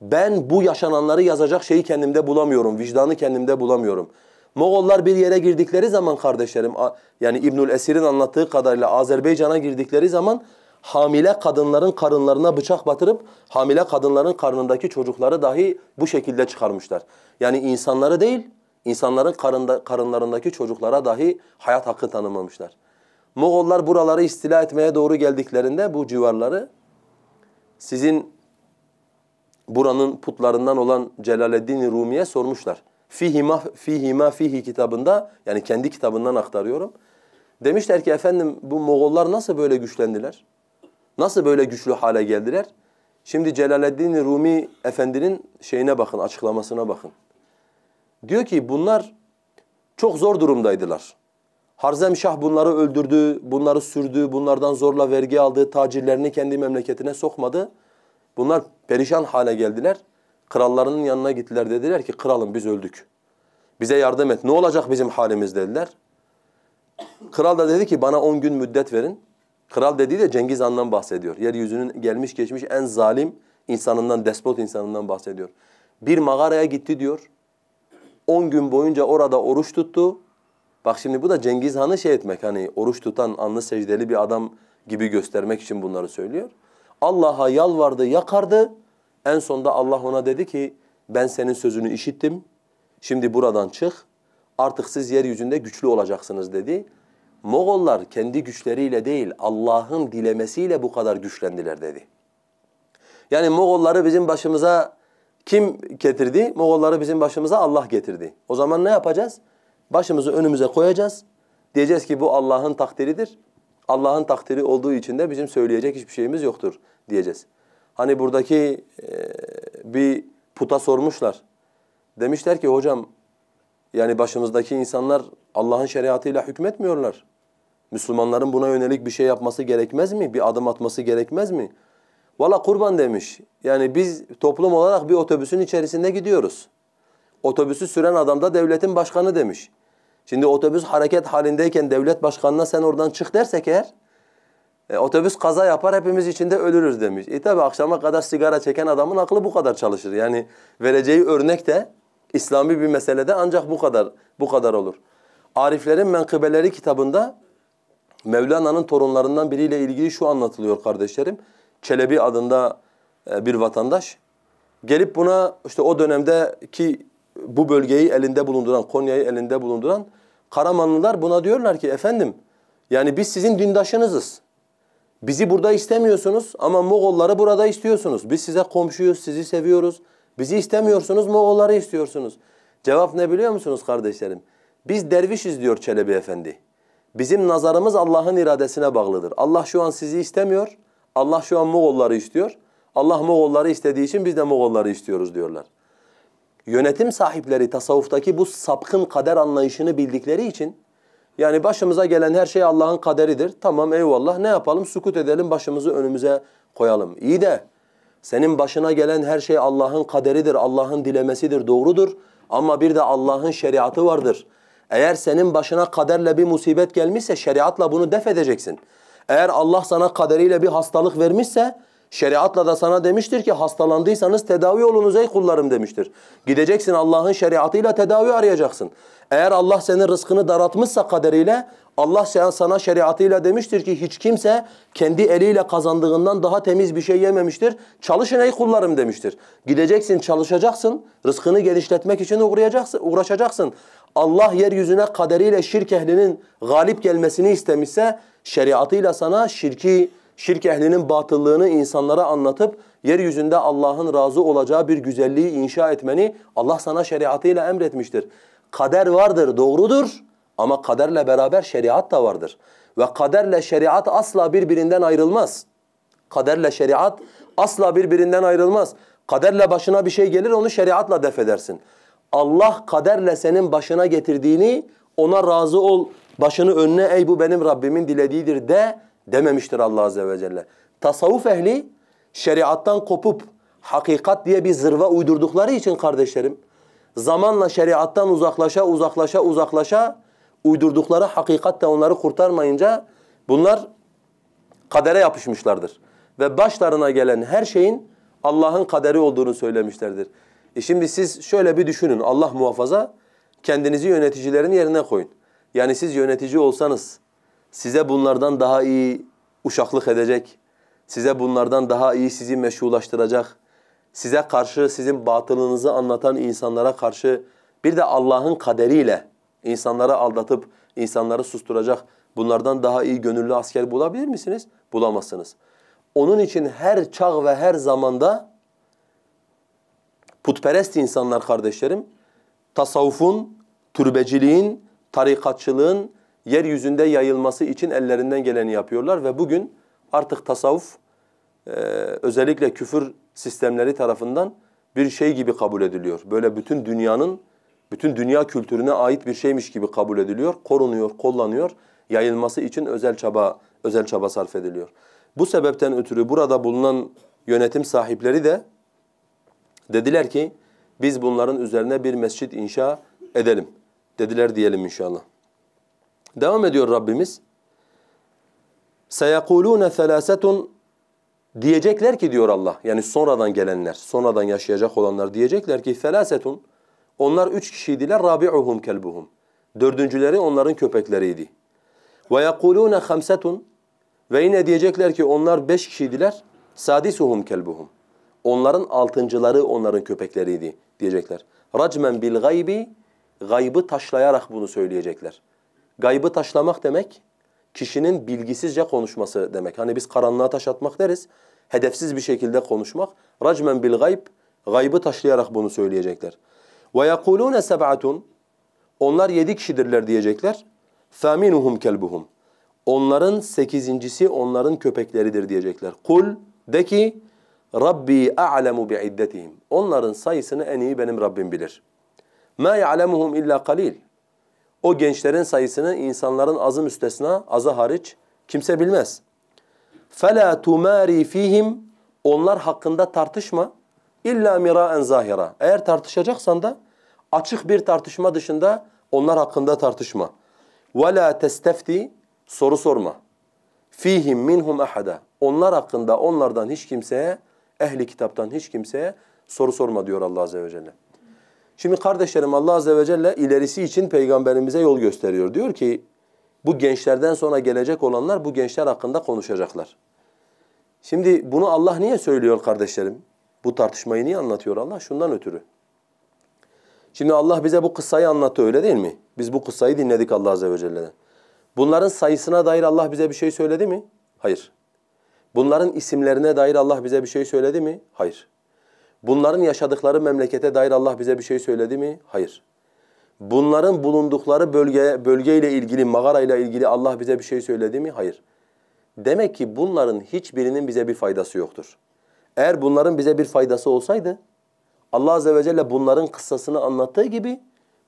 ben bu yaşananları yazacak şeyi kendimde bulamıyorum, vicdanı kendimde bulamıyorum. Moğollar bir yere girdikleri zaman kardeşlerim yani İbnül Esir'in anlattığı kadarıyla Azerbaycan'a girdikleri zaman hamile kadınların karınlarına bıçak batırıp hamile kadınların karnındaki çocukları dahi bu şekilde çıkarmışlar. Yani insanları değil insanların karında, karınlarındaki çocuklara dahi hayat hakkı tanımamışlar. Moğollar buraları istila etmeye doğru geldiklerinde bu civarları sizin buranın putlarından olan Celaleddin Rumi'ye sormuşlar. Fihi ma fihi ma fihi kitabında yani kendi kitabından aktarıyorum. Demişler ki efendim bu Moğollar nasıl böyle güçlendiler? Nasıl böyle güçlü hale geldiler? Şimdi Celaleddin Rumi efendinin şeyine bakın, açıklamasına bakın. Diyor ki bunlar çok zor durumdaydılar. Harzemşah bunları öldürdü, bunları sürdü, bunlardan zorla vergi aldı, tacirlerini kendi memleketine sokmadı. Bunlar perişan hale geldiler. Krallarının yanına gittiler dediler ki kralım biz öldük. Bize yardım et. Ne olacak bizim halimiz dediler. Kral da dedi ki bana on gün müddet verin. Kral dediği de Cengiz Han'dan bahsediyor. Yeryüzünün gelmiş geçmiş en zalim insanından, despot insanından bahsediyor. Bir mağaraya gitti diyor. 10 gün boyunca orada oruç tuttu. Bak şimdi bu da Cengiz Han'ı şey etmek hani oruç tutan anlı secdeli bir adam gibi göstermek için bunları söylüyor. Allah'a yalvardı, yakardı. En sonunda Allah ona dedi ki ben senin sözünü işittim. Şimdi buradan çık. Artık siz yeryüzünde güçlü olacaksınız dedi. Moğollar kendi güçleriyle değil Allah'ın dilemesiyle bu kadar güçlendiler dedi. Yani Moğolları bizim başımıza kim getirdi? Moğolları bizim başımıza Allah getirdi. O zaman ne yapacağız? Başımızı önümüze koyacağız. Diyeceğiz ki bu Allah'ın takdiridir. Allah'ın takdiri olduğu için de bizim söyleyecek hiçbir şeyimiz yoktur diyeceğiz. Hani buradaki e, bir puta sormuşlar. Demişler ki hocam yani başımızdaki insanlar Allah'ın şeriatıyla hükmetmiyorlar. Müslümanların buna yönelik bir şey yapması gerekmez mi? Bir adım atması gerekmez mi? Valla kurban demiş. Yani biz toplum olarak bir otobüsün içerisinde gidiyoruz. Otobüsü süren adam da devletin başkanı demiş. Şimdi otobüs hareket halindeyken devlet başkanına sen oradan çık dersek eğer e, otobüs kaza yapar hepimiz içinde ölürüz demiş. E tabi akşama kadar sigara çeken adamın aklı bu kadar çalışır. Yani vereceği örnek de İslami bir meselede ancak bu kadar bu kadar olur. Ariflerin Menkıbeleri kitabında Mevlana'nın torunlarından biriyle ilgili şu anlatılıyor kardeşlerim. Çelebi adında e, bir vatandaş gelip buna işte o dönemdeki bu bölgeyi elinde bulunduran, Konya'yı elinde bulunduran Karamanlılar buna diyorlar ki efendim yani biz sizin dindaşınızız. Bizi burada istemiyorsunuz ama Moğolları burada istiyorsunuz. Biz size komşuyuz, sizi seviyoruz. Bizi istemiyorsunuz, Moğolları istiyorsunuz. Cevap ne biliyor musunuz kardeşlerim? Biz dervişiz diyor Çelebi Efendi. Bizim nazarımız Allah'ın iradesine bağlıdır. Allah şu an sizi istemiyor. Allah şu an Moğolları istiyor. Allah Moğolları istediği için biz de Moğolları istiyoruz diyorlar. Yönetim sahipleri tasavvuftaki bu sapkın kader anlayışını bildikleri için yani başımıza gelen her şey Allah'ın kaderidir. Tamam eyvallah ne yapalım sukut edelim başımızı önümüze koyalım. İyi de senin başına gelen her şey Allah'ın kaderidir, Allah'ın dilemesidir, doğrudur. Ama bir de Allah'ın şeriatı vardır. Eğer senin başına kaderle bir musibet gelmişse şeriatla bunu def edeceksin. Eğer Allah sana kaderiyle bir hastalık vermişse şeriatla da sana demiştir ki hastalandıysanız tedavi olunuz ey kullarım demiştir. Gideceksin Allah'ın şeriatıyla tedavi arayacaksın. Eğer Allah senin rızkını daratmışsa kaderiyle Allah sana şeriatıyla demiştir ki hiç kimse kendi eliyle kazandığından daha temiz bir şey yememiştir. Çalışın ey kullarım demiştir. Gideceksin çalışacaksın rızkını genişletmek için uğraşacaksın. Allah yeryüzüne kaderiyle şirk ehlinin galip gelmesini istemişse şeriatıyla sana şirki, şirk ehlinin batıllığını insanlara anlatıp yeryüzünde Allah'ın razı olacağı bir güzelliği inşa etmeni Allah sana şeriatıyla emretmiştir. Kader vardır, doğrudur ama kaderle beraber şeriat da vardır. Ve kaderle şeriat asla birbirinden ayrılmaz. Kaderle şeriat asla birbirinden ayrılmaz. Kaderle başına bir şey gelir onu şeriatla def edersin. Allah kaderle senin başına getirdiğini ona razı ol, başını önüne ey bu benim Rabbimin dilediğidir de dememiştir Allah Azze ve Celle. Tasavvuf ehli şeriattan kopup hakikat diye bir zırva uydurdukları için kardeşlerim zamanla şeriattan uzaklaşa uzaklaşa uzaklaşa uydurdukları hakikat de onları kurtarmayınca bunlar kadere yapışmışlardır. Ve başlarına gelen her şeyin Allah'ın kaderi olduğunu söylemişlerdir. E şimdi siz şöyle bir düşünün Allah muhafaza kendinizi yöneticilerin yerine koyun. Yani siz yönetici olsanız size bunlardan daha iyi uşaklık edecek, size bunlardan daha iyi sizi meşrulaştıracak, size karşı sizin batılınızı anlatan insanlara karşı bir de Allah'ın kaderiyle insanları aldatıp insanları susturacak bunlardan daha iyi gönüllü asker bulabilir misiniz? Bulamazsınız. Onun için her çağ ve her zamanda putperest insanlar kardeşlerim tasavvufun, türbeciliğin, tarikatçılığın yeryüzünde yayılması için ellerinden geleni yapıyorlar ve bugün artık tasavvuf e, özellikle küfür sistemleri tarafından bir şey gibi kabul ediliyor. Böyle bütün dünyanın, bütün dünya kültürüne ait bir şeymiş gibi kabul ediliyor, korunuyor, kullanıyor, yayılması için özel çaba özel çaba sarf ediliyor. Bu sebepten ötürü burada bulunan yönetim sahipleri de dediler ki biz bunların üzerine bir mescit inşa edelim. Dediler diyelim inşallah. Devam ediyor Rabbimiz. Seyekulûne thelâsetun diyecekler ki diyor Allah. Yani sonradan gelenler, sonradan yaşayacak olanlar diyecekler ki thelâsetun onlar üç kişiydiler. Rabi'uhum kelbuhum. Dördüncüleri onların köpekleriydi. Ve yekulûne hamsetun ve yine diyecekler ki onlar beş kişiydiler. Sadisuhum kelbuhum. Onların altıncıları onların köpekleriydi diyecekler. Racmen bil gaybi gaybı taşlayarak bunu söyleyecekler. Gaybı taşlamak demek kişinin bilgisizce konuşması demek. Hani biz karanlığa taş atmak deriz. Hedefsiz bir şekilde konuşmak. Racmen bil gayb. Gaybı taşlayarak bunu söyleyecekler. Ve yekulûne seb'atun. Onlar yedi kişidirler diyecekler. Thaminuhum kelbuhum. Onların sekizincisi onların köpekleridir diyecekler. Kul de ki Rabbi a'lemu bi'iddetihim. Onların sayısını en iyi benim Rabbim bilir. Ma ya'lemuhum illa qalil. O gençlerin sayısını insanların azı müstesna, azı hariç kimse bilmez. فَلَا تُمَارِ ف۪يهِمْ Onlar hakkında tartışma. İlla miraen zahira. Eğer tartışacaksan da açık bir tartışma dışında onlar hakkında tartışma. وَلَا تَسْتَفْتِ Soru sorma. Fihim minhum ahada. Onlar hakkında onlardan hiç kimseye, ehli kitaptan hiç kimseye soru sorma diyor Allah azze ve celle. Şimdi kardeşlerim Allah azze ve celle ilerisi için peygamberimize yol gösteriyor. Diyor ki bu gençlerden sonra gelecek olanlar bu gençler hakkında konuşacaklar. Şimdi bunu Allah niye söylüyor kardeşlerim? Bu tartışmayı niye anlatıyor Allah? Şundan ötürü. Şimdi Allah bize bu kıssayı anlattı öyle değil mi? Biz bu kıssayı dinledik Allah azze ve celle'den. Bunların sayısına dair Allah bize bir şey söyledi mi? Hayır. Bunların isimlerine dair Allah bize bir şey söyledi mi? Hayır. Bunların yaşadıkları memlekete dair Allah bize bir şey söyledi mi? Hayır. Bunların bulundukları bölge bölgeyle ilgili, mağarayla ilgili Allah bize bir şey söyledi mi? Hayır. Demek ki bunların hiçbirinin bize bir faydası yoktur. Eğer bunların bize bir faydası olsaydı Allah azze ve celle bunların kıssasını anlattığı gibi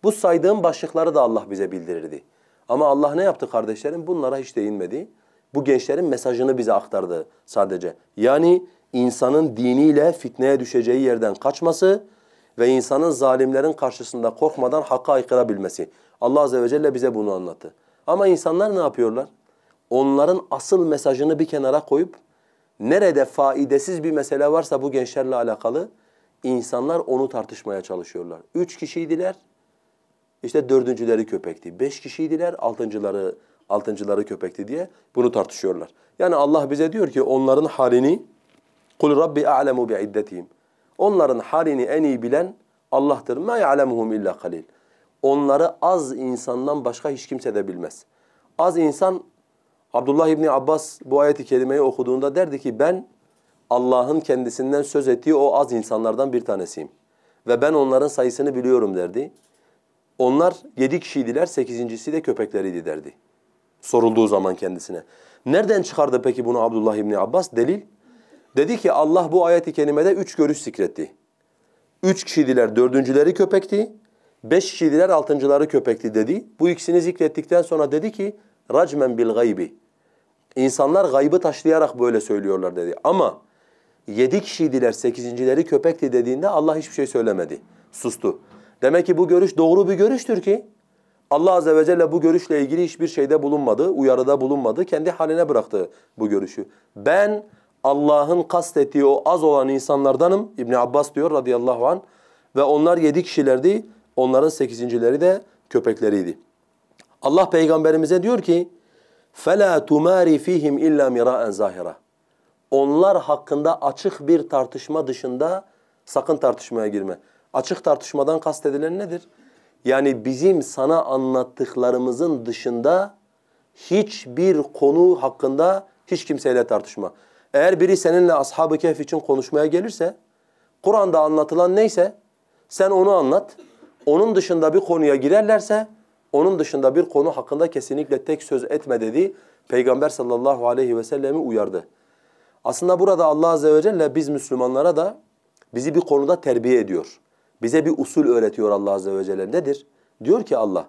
bu saydığım başlıkları da Allah bize bildirirdi. Ama Allah ne yaptı kardeşlerim? Bunlara hiç değinmedi. Bu gençlerin mesajını bize aktardı sadece. Yani insanın diniyle fitneye düşeceği yerden kaçması ve insanın zalimlerin karşısında korkmadan hakka aykırabilmesi. Allah azze ve celle bize bunu anlattı. Ama insanlar ne yapıyorlar? Onların asıl mesajını bir kenara koyup nerede faidesiz bir mesele varsa bu gençlerle alakalı insanlar onu tartışmaya çalışıyorlar. Üç kişiydiler, işte dördüncüleri köpekti. Beş kişiydiler, altıncıları, altıncıları köpekti diye bunu tartışıyorlar. Yani Allah bize diyor ki onların halini Kul Rabbi a'lemu bi'iddetihim. Onların halini en iyi bilen Allah'tır. Ma ya'lemuhum illa kalil. Onları az insandan başka hiç kimse de bilmez. Az insan Abdullah İbni Abbas bu ayeti kerimeyi okuduğunda derdi ki ben Allah'ın kendisinden söz ettiği o az insanlardan bir tanesiyim. Ve ben onların sayısını biliyorum derdi. Onlar yedi kişiydiler, sekizincisi de köpekleriydi derdi. Sorulduğu zaman kendisine. Nereden çıkardı peki bunu Abdullah İbni Abbas? Delil. Dedi ki Allah bu ayeti kerimede üç görüş zikretti. Üç kişiydiler, dördüncüleri köpekti. Beş kişiydiler, altıncıları köpekti dedi. Bu ikisini zikrettikten sonra dedi ki racmen bil gaybi. İnsanlar gaybı taşlayarak böyle söylüyorlar dedi. Ama yedi kişiydiler, sekizincileri köpekti dediğinde Allah hiçbir şey söylemedi. Sustu. Demek ki bu görüş doğru bir görüştür ki Allah azze ve celle bu görüşle ilgili hiçbir şeyde bulunmadı, uyarıda bulunmadı. Kendi haline bıraktı bu görüşü. Ben Allah'ın kastettiği o az olan insanlardanım. İbn Abbas diyor radıyallahu an ve onlar yedi kişilerdi. Onların sekizincileri de köpekleriydi. Allah peygamberimize diyor ki: "Fela tumari fihim illa mira'en zahira." Onlar hakkında açık bir tartışma dışında sakın tartışmaya girme. Açık tartışmadan kastedilen nedir? Yani bizim sana anlattıklarımızın dışında hiçbir konu hakkında hiç kimseyle tartışma. Eğer biri seninle Ashab-ı Kehf için konuşmaya gelirse, Kur'an'da anlatılan neyse sen onu anlat. Onun dışında bir konuya girerlerse, onun dışında bir konu hakkında kesinlikle tek söz etme dedi. Peygamber sallallahu aleyhi ve sellemi uyardı. Aslında burada Allah azze ve celle biz Müslümanlara da bizi bir konuda terbiye ediyor. Bize bir usul öğretiyor Allah azze ve celle. Nedir? Diyor ki Allah,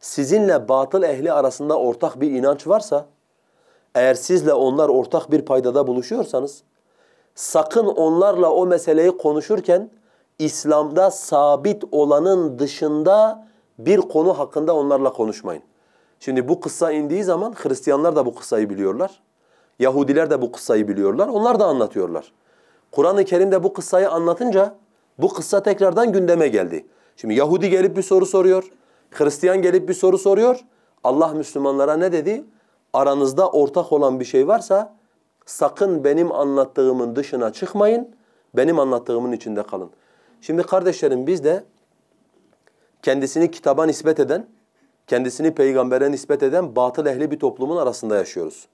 sizinle batıl ehli arasında ortak bir inanç varsa, eğer sizle onlar ortak bir paydada buluşuyorsanız sakın onlarla o meseleyi konuşurken İslam'da sabit olanın dışında bir konu hakkında onlarla konuşmayın. Şimdi bu kıssa indiği zaman Hristiyanlar da bu kıssayı biliyorlar. Yahudiler de bu kıssayı biliyorlar. Onlar da anlatıyorlar. Kur'an-ı Kerim'de bu kıssayı anlatınca bu kıssa tekrardan gündeme geldi. Şimdi Yahudi gelip bir soru soruyor. Hristiyan gelip bir soru soruyor. Allah Müslümanlara ne dedi? Aranızda ortak olan bir şey varsa sakın benim anlattığımın dışına çıkmayın. Benim anlattığımın içinde kalın. Şimdi kardeşlerim biz de kendisini kitaba nispet eden, kendisini peygambere nispet eden batıl ehli bir toplumun arasında yaşıyoruz.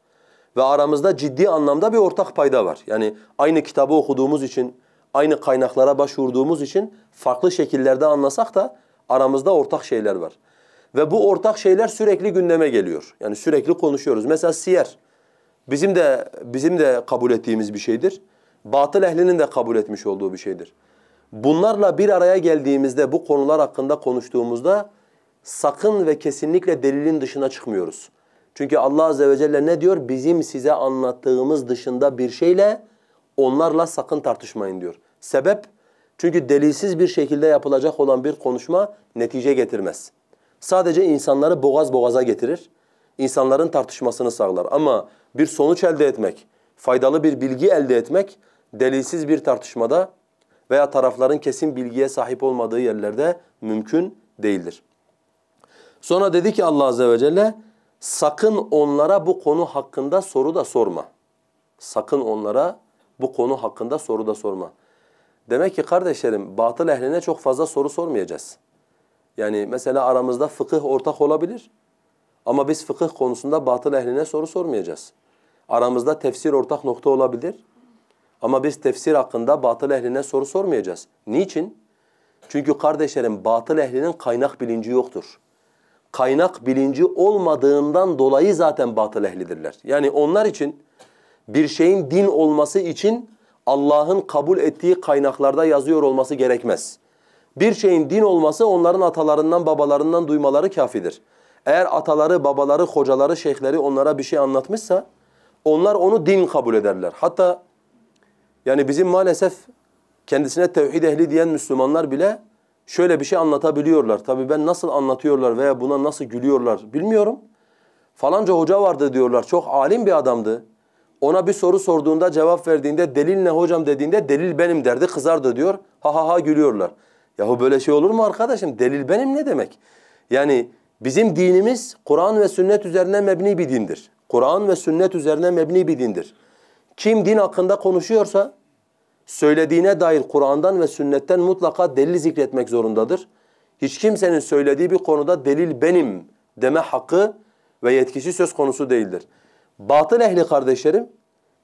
Ve aramızda ciddi anlamda bir ortak payda var. Yani aynı kitabı okuduğumuz için, aynı kaynaklara başvurduğumuz için farklı şekillerde anlasak da aramızda ortak şeyler var. Ve bu ortak şeyler sürekli gündeme geliyor. Yani sürekli konuşuyoruz. Mesela siyer. Bizim de bizim de kabul ettiğimiz bir şeydir. Batıl ehlinin de kabul etmiş olduğu bir şeydir. Bunlarla bir araya geldiğimizde bu konular hakkında konuştuğumuzda sakın ve kesinlikle delilin dışına çıkmıyoruz. Çünkü Allah azze ve celle ne diyor? Bizim size anlattığımız dışında bir şeyle onlarla sakın tartışmayın diyor. Sebep? Çünkü delilsiz bir şekilde yapılacak olan bir konuşma netice getirmez. Sadece insanları boğaz boğaza getirir. İnsanların tartışmasını sağlar. Ama bir sonuç elde etmek, faydalı bir bilgi elde etmek delilsiz bir tartışmada veya tarafların kesin bilgiye sahip olmadığı yerlerde mümkün değildir. Sonra dedi ki Allah azze ve celle sakın onlara bu konu hakkında soru da sorma. Sakın onlara bu konu hakkında soru da sorma. Demek ki kardeşlerim batıl ehline çok fazla soru sormayacağız. Yani mesela aramızda fıkıh ortak olabilir. Ama biz fıkıh konusunda batıl ehline soru sormayacağız. Aramızda tefsir ortak nokta olabilir. Ama biz tefsir hakkında batıl ehline soru sormayacağız. Niçin? Çünkü kardeşlerim batıl ehlinin kaynak bilinci yoktur. Kaynak bilinci olmadığından dolayı zaten batıl ehlidirler. Yani onlar için bir şeyin din olması için Allah'ın kabul ettiği kaynaklarda yazıyor olması gerekmez. Bir şeyin din olması onların atalarından babalarından duymaları kafidir. Eğer ataları, babaları, hocaları, şeyhleri onlara bir şey anlatmışsa onlar onu din kabul ederler. Hatta yani bizim maalesef kendisine tevhid ehli diyen Müslümanlar bile şöyle bir şey anlatabiliyorlar. Tabii ben nasıl anlatıyorlar veya buna nasıl gülüyorlar bilmiyorum. Falanca hoca vardı diyorlar. Çok alim bir adamdı. Ona bir soru sorduğunda cevap verdiğinde delil ne hocam dediğinde delil benim derdi kızardı diyor. Ha ha ha gülüyorlar. Yahu böyle şey olur mu arkadaşım? Delil benim ne demek? Yani bizim dinimiz Kur'an ve sünnet üzerine mebni bir dindir. Kur'an ve sünnet üzerine mebni bir dindir. Kim din hakkında konuşuyorsa söylediğine dair Kur'an'dan ve sünnetten mutlaka delil zikretmek zorundadır. Hiç kimsenin söylediği bir konuda delil benim deme hakkı ve yetkisi söz konusu değildir. Batıl ehli kardeşlerim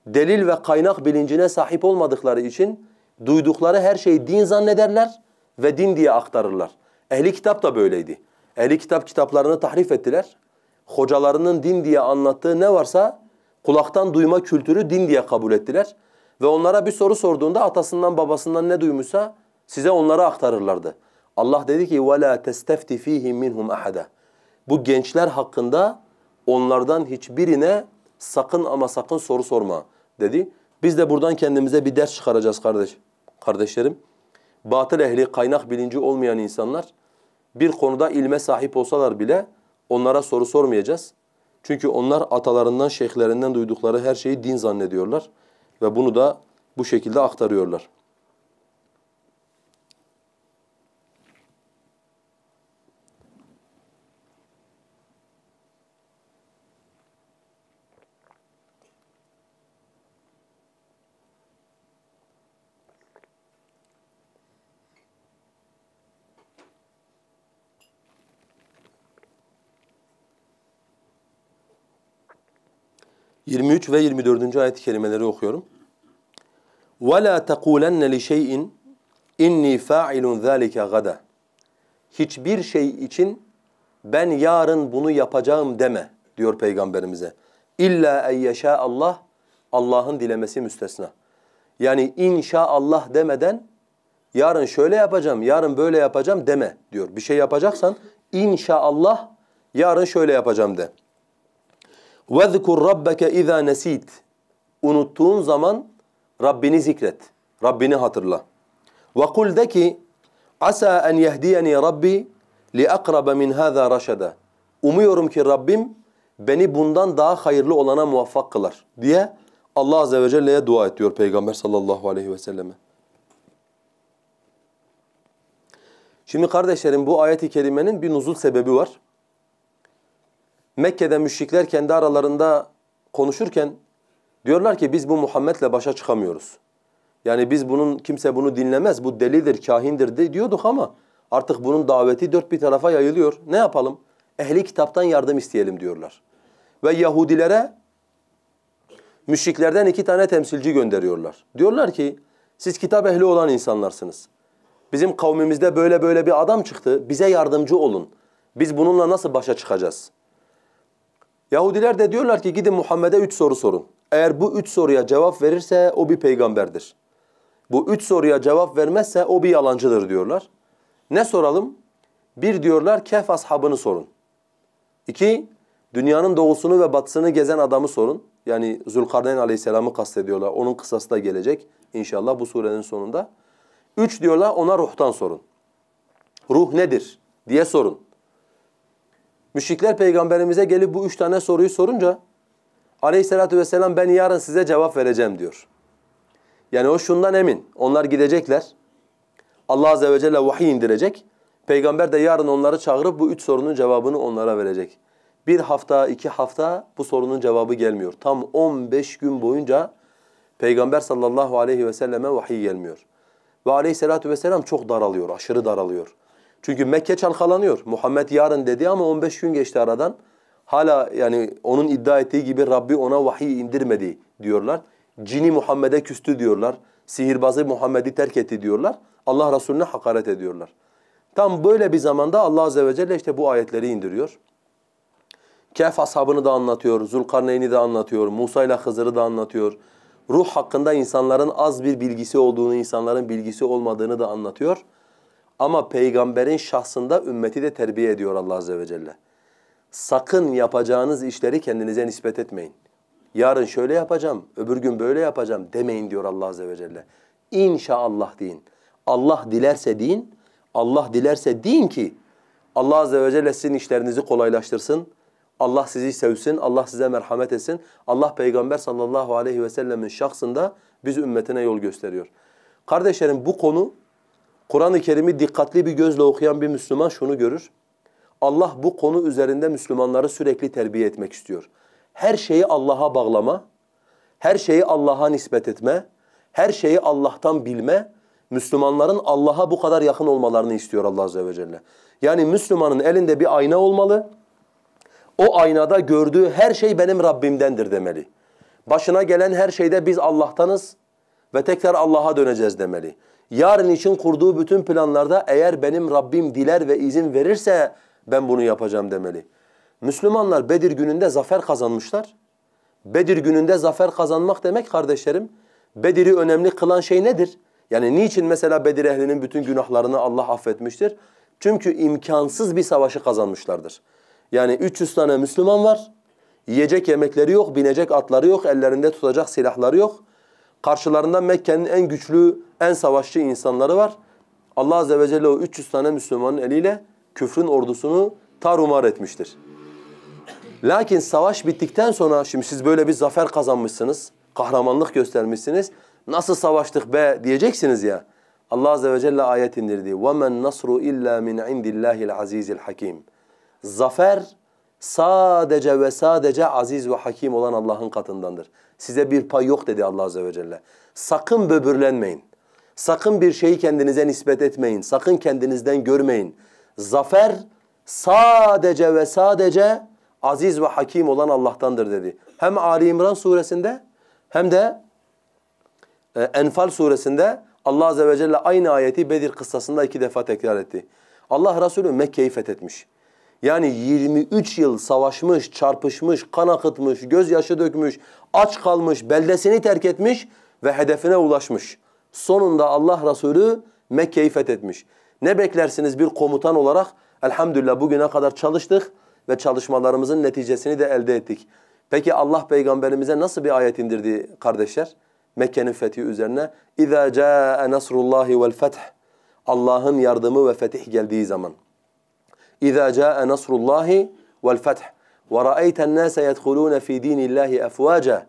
delil ve kaynak bilincine sahip olmadıkları için duydukları her şeyi din zannederler ve din diye aktarırlar. Ehli kitap da böyleydi. Ehli kitap kitaplarını tahrif ettiler. Hocalarının din diye anlattığı ne varsa kulaktan duyma kültürü din diye kabul ettiler. Ve onlara bir soru sorduğunda atasından babasından ne duymuşsa size onları aktarırlardı. Allah dedi ki وَلَا تَسْتَفْتِ ف۪يهِمْ مِنْهُمْ أَحَدًا Bu gençler hakkında onlardan hiçbirine sakın ama sakın soru sorma dedi. Biz de buradan kendimize bir ders çıkaracağız kardeş, kardeşlerim. Batıl ehli, kaynak bilinci olmayan insanlar bir konuda ilme sahip olsalar bile onlara soru sormayacağız. Çünkü onlar atalarından, şeyhlerinden duydukları her şeyi din zannediyorlar ve bunu da bu şekilde aktarıyorlar. 23 ve 24. ayet-i kerimeleri okuyorum. وَلَا تَقُولَنَّ لِشَيْءٍ اِنِّي فَاعِلٌ ذَٰلِكَ غَدًا Hiçbir şey için ben yarın bunu yapacağım deme diyor Peygamberimize. İlla en yeşâ Allah Allah'ın dilemesi müstesna. Yani inşaallah demeden yarın şöyle yapacağım, yarın böyle yapacağım deme diyor. Bir şey yapacaksan inşaallah yarın şöyle yapacağım de. وَذْكُرْ رَبَّكَ اِذَا نَس۪يتْ Unuttuğun zaman Rabbini zikret. Rabbini hatırla. وَقُلْ de ki عَسَى اَنْ يَهْدِيَنِي رَبِّي لِأَقْرَبَ مِنْ هَذَا رَشَدًا Umuyorum ki Rabbim beni bundan daha hayırlı olana muvaffak kılar diye Allah Azze ve Celle'ye dua ediyor Peygamber sallallahu aleyhi ve selleme. Şimdi kardeşlerim bu ayet-i kerimenin bir nuzul sebebi var. Mekke'de müşrikler kendi aralarında konuşurken diyorlar ki biz bu Muhammed'le başa çıkamıyoruz. Yani biz bunun kimse bunu dinlemez, bu delidir, kahindir diyorduk ama artık bunun daveti dört bir tarafa yayılıyor. Ne yapalım? Ehli kitaptan yardım isteyelim diyorlar. Ve Yahudilere müşriklerden iki tane temsilci gönderiyorlar. Diyorlar ki siz kitap ehli olan insanlarsınız. Bizim kavmimizde böyle böyle bir adam çıktı. Bize yardımcı olun. Biz bununla nasıl başa çıkacağız? Yahudiler de diyorlar ki gidin Muhammed'e üç soru sorun. Eğer bu üç soruya cevap verirse o bir peygamberdir. Bu üç soruya cevap vermezse o bir yalancıdır diyorlar. Ne soralım? Bir diyorlar Kehf ashabını sorun. İki, dünyanın doğusunu ve batısını gezen adamı sorun. Yani Zülkarneyn aleyhisselamı kastediyorlar. Onun kısası da gelecek inşallah bu surenin sonunda. Üç diyorlar ona ruhtan sorun. Ruh nedir diye sorun. Müşrikler peygamberimize gelip bu üç tane soruyu sorunca aleyhissalatü vesselam ben yarın size cevap vereceğim diyor. Yani o şundan emin. Onlar gidecekler. Allah azze ve celle vahiy indirecek. Peygamber de yarın onları çağırıp bu üç sorunun cevabını onlara verecek. Bir hafta, iki hafta bu sorunun cevabı gelmiyor. Tam 15 gün boyunca Peygamber sallallahu aleyhi ve selleme vahiy gelmiyor. Ve aleyhissalatu vesselam çok daralıyor, aşırı daralıyor. Çünkü Mekke çalkalanıyor. Muhammed yarın dedi ama 15 gün geçti aradan. Hala yani onun iddia ettiği gibi Rabbi ona vahiy indirmedi diyorlar. Cini Muhammed'e küstü diyorlar. Sihirbazı Muhammed'i terk etti diyorlar. Allah Resulüne hakaret ediyorlar. Tam böyle bir zamanda Allah Azze ve Celle işte bu ayetleri indiriyor. Kehf ashabını da anlatıyor, Zulkarneyn'i de anlatıyor, Musa ile Hızır'ı da anlatıyor. Ruh hakkında insanların az bir bilgisi olduğunu, insanların bilgisi olmadığını da anlatıyor. Ama peygamberin şahsında ümmeti de terbiye ediyor Allah Azze ve Celle. Sakın yapacağınız işleri kendinize nispet etmeyin. Yarın şöyle yapacağım, öbür gün böyle yapacağım demeyin diyor Allah Azze ve Celle. İnşallah deyin. Allah dilerse deyin, Allah dilerse deyin ki Allah Azze ve Celle sizin işlerinizi kolaylaştırsın. Allah sizi sevsin, Allah size merhamet etsin. Allah Peygamber sallallahu aleyhi ve sellemin şahsında biz ümmetine yol gösteriyor. Kardeşlerim bu konu Kur'an-ı Kerim'i dikkatli bir gözle okuyan bir Müslüman şunu görür. Allah bu konu üzerinde Müslümanları sürekli terbiye etmek istiyor. Her şeyi Allah'a bağlama, her şeyi Allah'a nispet etme, her şeyi Allah'tan bilme, Müslümanların Allah'a bu kadar yakın olmalarını istiyor Allah Azze ve Celle. Yani Müslümanın elinde bir ayna olmalı, o aynada gördüğü her şey benim Rabbimdendir demeli. Başına gelen her şeyde biz Allah'tanız ve tekrar Allah'a döneceğiz demeli. Yarın için kurduğu bütün planlarda eğer benim Rabbim diler ve izin verirse ben bunu yapacağım demeli. Müslümanlar Bedir gününde zafer kazanmışlar. Bedir gününde zafer kazanmak demek kardeşlerim, Bedir'i önemli kılan şey nedir? Yani niçin mesela Bedir ehlinin bütün günahlarını Allah affetmiştir? Çünkü imkansız bir savaşı kazanmışlardır. Yani 300 tane Müslüman var, yiyecek yemekleri yok, binecek atları yok, ellerinde tutacak silahları yok. Karşılarında Mekke'nin en güçlü, en savaşçı insanları var. Allah Azze ve Celle o 300 tane Müslümanın eliyle küfrün ordusunu tarumar etmiştir. Lakin savaş bittikten sonra şimdi siz böyle bir zafer kazanmışsınız, kahramanlık göstermişsiniz. Nasıl savaştık be diyeceksiniz ya. Allah Azze ve Celle ayet indirdi. وَمَنْ نَصْرُ إِلَّا مِنْ عِنْدِ اللّٰهِ الْعَز۪يزِ الْحَك۪يمِ Zafer sadece ve sadece aziz ve hakim olan Allah'ın katındandır. Size bir pay yok dedi Allah Azze ve Celle. Sakın böbürlenmeyin. Sakın bir şeyi kendinize nispet etmeyin. Sakın kendinizden görmeyin. Zafer sadece ve sadece aziz ve hakim olan Allah'tandır dedi. Hem Ali İmran suresinde hem de e, Enfal suresinde Allah Azze ve Celle aynı ayeti Bedir kıssasında iki defa tekrar etti. Allah Resulü Mekke'yi fethetmiş. Yani 23 yıl savaşmış, çarpışmış, kan akıtmış, gözyaşı dökmüş, aç kalmış, beldesini terk etmiş ve hedefine ulaşmış. Sonunda Allah Resulü Mekke'yi fethetmiş. Ne beklersiniz bir komutan olarak? Elhamdülillah bugüne kadar çalıştık ve çalışmalarımızın neticesini de elde ettik. Peki Allah peygamberimize nasıl bir ayet indirdi kardeşler? Mekke'nin fethi üzerine. اِذَا جَاءَ نَصْرُ اللّٰهِ وَالْفَتْحِ Allah'ın yardımı ve fetih geldiği zaman. اِذَا جَاءَ نَصْرُ اللّٰهِ وَالْفَتْحِ وَرَأَيْتَ النَّاسَ يَدْخُلُونَ ف۪ي د۪ينِ اللّٰهِ اَفْوَاجًا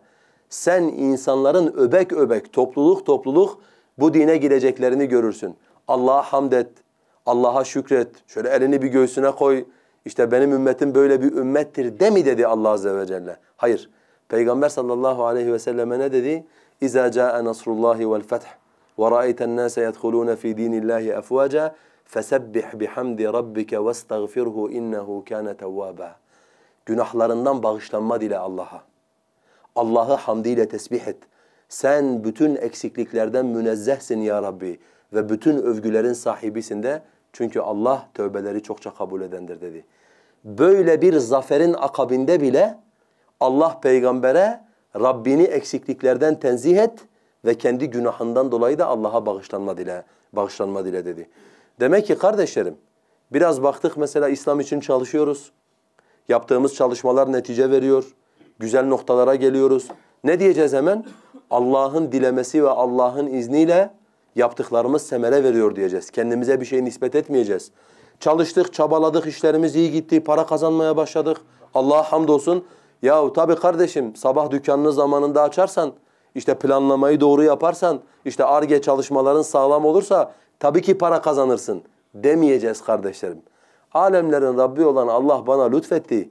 Sen insanların öbek öbek, topluluk topluluk bu dine gireceklerini görürsün. Allah'a hamd et, Allah'a şükret, şöyle elini bir göğsüne koy, işte benim ümmetim böyle bir ümmettir de mi dedi Allah Azze ve Celle? Hayır. Peygamber sallallahu aleyhi ve selleme ne dedi? İza caa nasrullahi vel feth ve ra'ayten nase yedhulun fi dinillahi afwaja fesebbih bihamdi rabbike vestagfirhu innehu kana tevvaba. Günahlarından bağışlanma dile Allah'a. Allah'ı hamdiyle tesbih et. Sen bütün eksikliklerden münezzehsin ya Rabbi ve bütün övgülerin sahibisin de çünkü Allah tövbeleri çokça kabul edendir dedi. Böyle bir zaferin akabinde bile Allah peygambere Rabbini eksikliklerden tenzih et ve kendi günahından dolayı da Allah'a bağışlanma dile, bağışlanma dile dedi. Demek ki kardeşlerim biraz baktık mesela İslam için çalışıyoruz. Yaptığımız çalışmalar netice veriyor. Güzel noktalara geliyoruz. Ne diyeceğiz hemen? Allah'ın dilemesi ve Allah'ın izniyle yaptıklarımız semere veriyor diyeceğiz. Kendimize bir şey nispet etmeyeceğiz. Çalıştık, çabaladık, işlerimiz iyi gitti, para kazanmaya başladık. Allah'a hamdolsun. Yahu tabii kardeşim sabah dükkanını zamanında açarsan, işte planlamayı doğru yaparsan, işte ARGE çalışmaların sağlam olursa tabii ki para kazanırsın demeyeceğiz kardeşlerim. Alemlerin Rabbi olan Allah bana lütfetti.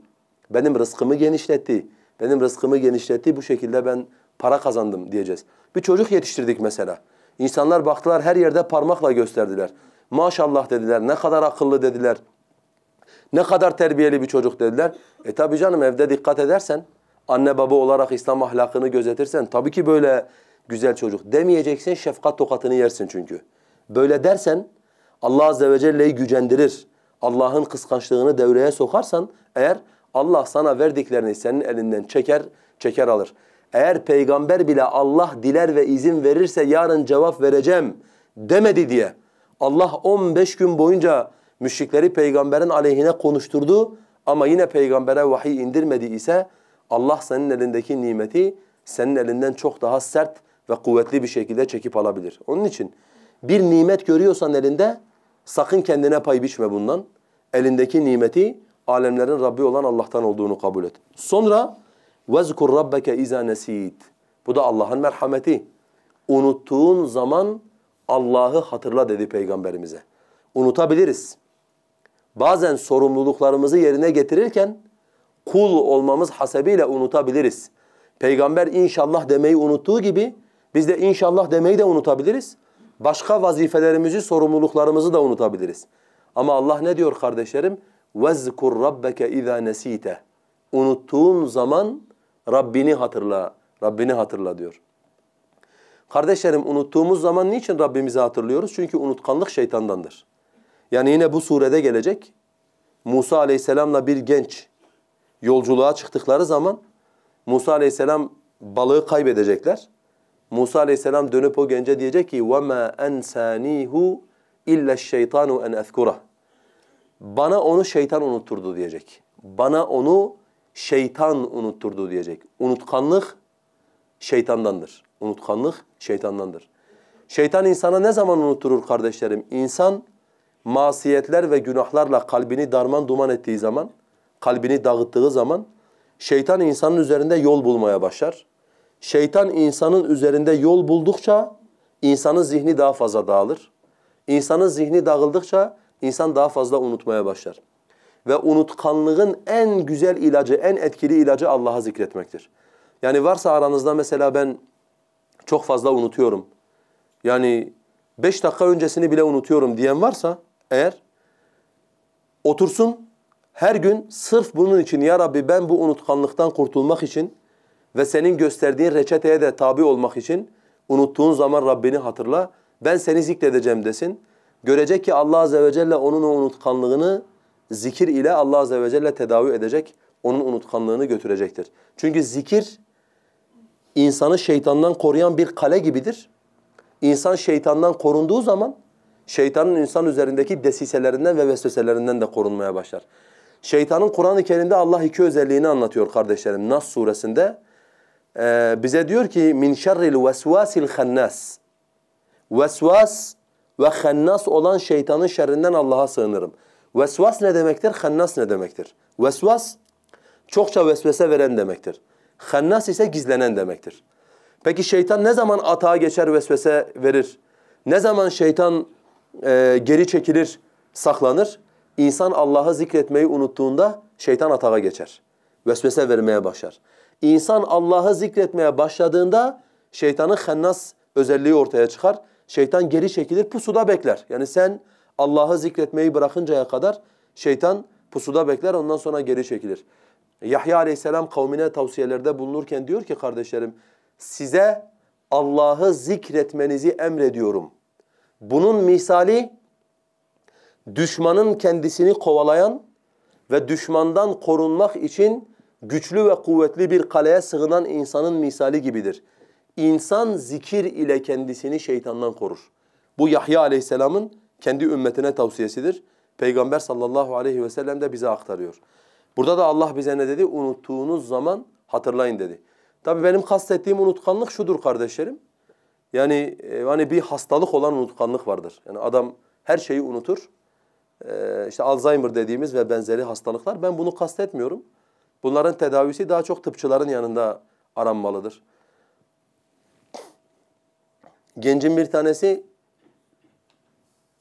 Benim rızkımı genişletti. Benim rızkımı genişletti bu şekilde ben para kazandım diyeceğiz. Bir çocuk yetiştirdik mesela. İnsanlar baktılar her yerde parmakla gösterdiler. Maşallah dediler, ne kadar akıllı dediler. Ne kadar terbiyeli bir çocuk dediler. E tabi canım evde dikkat edersen, anne baba olarak İslam ahlakını gözetirsen tabii ki böyle güzel çocuk demeyeceksin şefkat tokatını yersin çünkü. Böyle dersen Allah Azze ve Celle'yi gücendirir. Allah'ın kıskançlığını devreye sokarsan eğer Allah sana verdiklerini senin elinden çeker, çeker alır. Eğer peygamber bile Allah diler ve izin verirse yarın cevap vereceğim demedi diye Allah 15 gün boyunca müşrikleri peygamberin aleyhine konuşturdu ama yine peygambere vahiy indirmedi ise Allah senin elindeki nimeti senin elinden çok daha sert ve kuvvetli bir şekilde çekip alabilir. Onun için bir nimet görüyorsan elinde sakın kendine pay biçme bundan. Elindeki nimeti alemlerin Rabbi olan Allah'tan olduğunu kabul et. Sonra وَذْكُرْ رَبَّكَ اِذَا نَس۪يتِ Bu da Allah'ın merhameti. Unuttuğun zaman Allah'ı hatırla dedi Peygamberimize. Unutabiliriz. Bazen sorumluluklarımızı yerine getirirken kul olmamız hasebiyle unutabiliriz. Peygamber inşallah demeyi unuttuğu gibi biz de inşallah demeyi de unutabiliriz. Başka vazifelerimizi, sorumluluklarımızı da unutabiliriz. Ama Allah ne diyor kardeşlerim? وَذْكُرْ رَبَّكَ اِذَا نَس۪يتَ Unuttuğun zaman Rabbini hatırla, Rabbini hatırla diyor. Kardeşlerim unuttuğumuz zaman niçin Rabbimizi hatırlıyoruz? Çünkü unutkanlık şeytandandır. Yani yine bu surede gelecek. Musa aleyhisselamla bir genç yolculuğa çıktıkları zaman Musa aleyhisselam balığı kaybedecekler. Musa aleyhisselam dönüp o gence diyecek ki وَمَا أَنْسَانِيهُ اِلَّا الشَّيْطَانُ اَنْ اَذْكُرَهُ Bana onu şeytan unutturdu diyecek. Bana onu şeytan unutturdu diyecek. Unutkanlık şeytandandır. Unutkanlık şeytandandır. Şeytan insana ne zaman unutturur kardeşlerim? İnsan masiyetler ve günahlarla kalbini darman duman ettiği zaman, kalbini dağıttığı zaman şeytan insanın üzerinde yol bulmaya başlar. Şeytan insanın üzerinde yol buldukça insanın zihni daha fazla dağılır. İnsanın zihni dağıldıkça insan daha fazla unutmaya başlar. Ve unutkanlığın en güzel ilacı, en etkili ilacı Allah'a zikretmektir. Yani varsa aranızda mesela ben çok fazla unutuyorum. Yani beş dakika öncesini bile unutuyorum diyen varsa eğer otursun her gün sırf bunun için ya Rabbi ben bu unutkanlıktan kurtulmak için ve senin gösterdiğin reçeteye de tabi olmak için unuttuğun zaman Rabbini hatırla. Ben seni zikredeceğim desin. Görecek ki Allah Azze ve Celle onun o unutkanlığını zikir ile Allah Azze ve Celle tedavi edecek. Onun unutkanlığını götürecektir. Çünkü zikir insanı şeytandan koruyan bir kale gibidir. İnsan şeytandan korunduğu zaman şeytanın insan üzerindeki desiselerinden ve vesveselerinden de korunmaya başlar. Şeytanın Kur'an-ı Kerim'de Allah iki özelliğini anlatıyor kardeşlerim. Nas suresinde ee, bize diyor ki min şerril vesvasil hannas. Vesvas ve hannas olan şeytanın şerrinden Allah'a sığınırım. Vesvas ne demektir? Hannas ne demektir? Vesvas çokça vesvese veren demektir. Hannas ise gizlenen demektir. Peki şeytan ne zaman atağa geçer vesvese verir? Ne zaman şeytan e, geri çekilir, saklanır. İnsan Allah'ı zikretmeyi unuttuğunda şeytan atağa geçer. Vesvese vermeye başlar. İnsan Allah'ı zikretmeye başladığında şeytanın hennas özelliği ortaya çıkar. Şeytan geri çekilir, pusuda bekler. Yani sen Allah'ı zikretmeyi bırakıncaya kadar şeytan pusuda bekler, ondan sonra geri çekilir. Yahya aleyhisselam kavmine tavsiyelerde bulunurken diyor ki kardeşlerim, size Allah'ı zikretmenizi emrediyorum. Bunun misali düşmanın kendisini kovalayan ve düşmandan korunmak için güçlü ve kuvvetli bir kaleye sığınan insanın misali gibidir. İnsan zikir ile kendisini şeytandan korur. Bu Yahya aleyhisselamın kendi ümmetine tavsiyesidir. Peygamber sallallahu aleyhi ve sellem de bize aktarıyor. Burada da Allah bize ne dedi? Unuttuğunuz zaman hatırlayın dedi. Tabii benim kastettiğim unutkanlık şudur kardeşlerim. Yani e, hani bir hastalık olan unutkanlık vardır. Yani adam her şeyi unutur. E, işte Alzheimer dediğimiz ve benzeri hastalıklar. Ben bunu kastetmiyorum. Bunların tedavisi daha çok tıpçıların yanında aranmalıdır. Gencin bir tanesi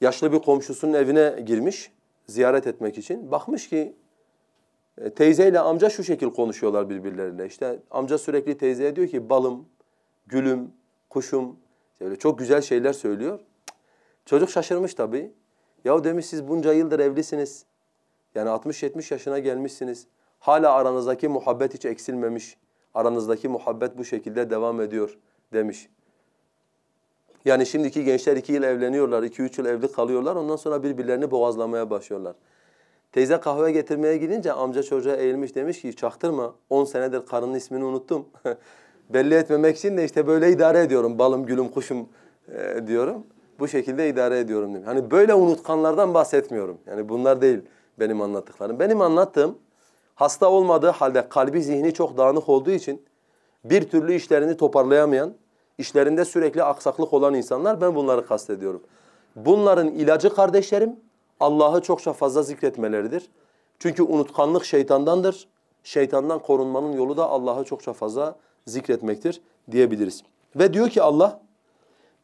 yaşlı bir komşusunun evine girmiş ziyaret etmek için. Bakmış ki e, teyzeyle amca şu şekil konuşuyorlar birbirleriyle. İşte amca sürekli teyzeye diyor ki balım, gülüm, kuşum. İşte öyle çok güzel şeyler söylüyor. Çocuk şaşırmış tabii. Ya demiş siz bunca yıldır evlisiniz. Yani 60-70 yaşına gelmişsiniz. Hala aranızdaki muhabbet hiç eksilmemiş. Aranızdaki muhabbet bu şekilde devam ediyor demiş. Yani şimdiki gençler iki yıl evleniyorlar, iki üç yıl evli kalıyorlar. Ondan sonra birbirlerini boğazlamaya başlıyorlar. Teyze kahve getirmeye gidince amca çocuğa eğilmiş demiş ki çaktırma 10 senedir karının ismini unuttum. Belli etmemek için de işte böyle idare ediyorum. Balım, gülüm, kuşum e, diyorum. Bu şekilde idare ediyorum demiş. Hani böyle unutkanlardan bahsetmiyorum. Yani bunlar değil benim anlattıklarım. Benim anlattığım hasta olmadığı halde kalbi zihni çok dağınık olduğu için bir türlü işlerini toparlayamayan, işlerinde sürekli aksaklık olan insanlar ben bunları kastediyorum. Bunların ilacı kardeşlerim Allah'ı çokça fazla zikretmeleridir. Çünkü unutkanlık şeytandandır. Şeytandan korunmanın yolu da Allah'ı çokça fazla zikretmektir diyebiliriz. Ve diyor ki Allah,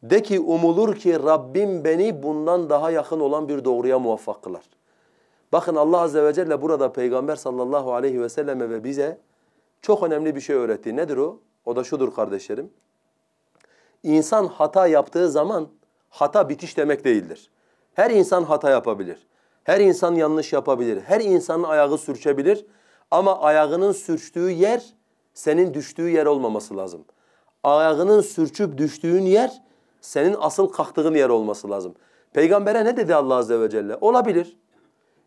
de ki umulur ki Rabbim beni bundan daha yakın olan bir doğruya muvaffak kılar. Bakın Allah Azze ve Celle burada Peygamber sallallahu aleyhi ve selleme ve bize çok önemli bir şey öğretti. Nedir o? O da şudur kardeşlerim. İnsan hata yaptığı zaman hata bitiş demek değildir. Her insan hata yapabilir. Her insan yanlış yapabilir. Her insanın ayağı sürçebilir. Ama ayağının sürçtüğü yer senin düştüğü yer olmaması lazım. Ayağının sürçüp düştüğün yer senin asıl kalktığın yer olması lazım. Peygambere ne dedi Allah Azze ve Celle? Olabilir.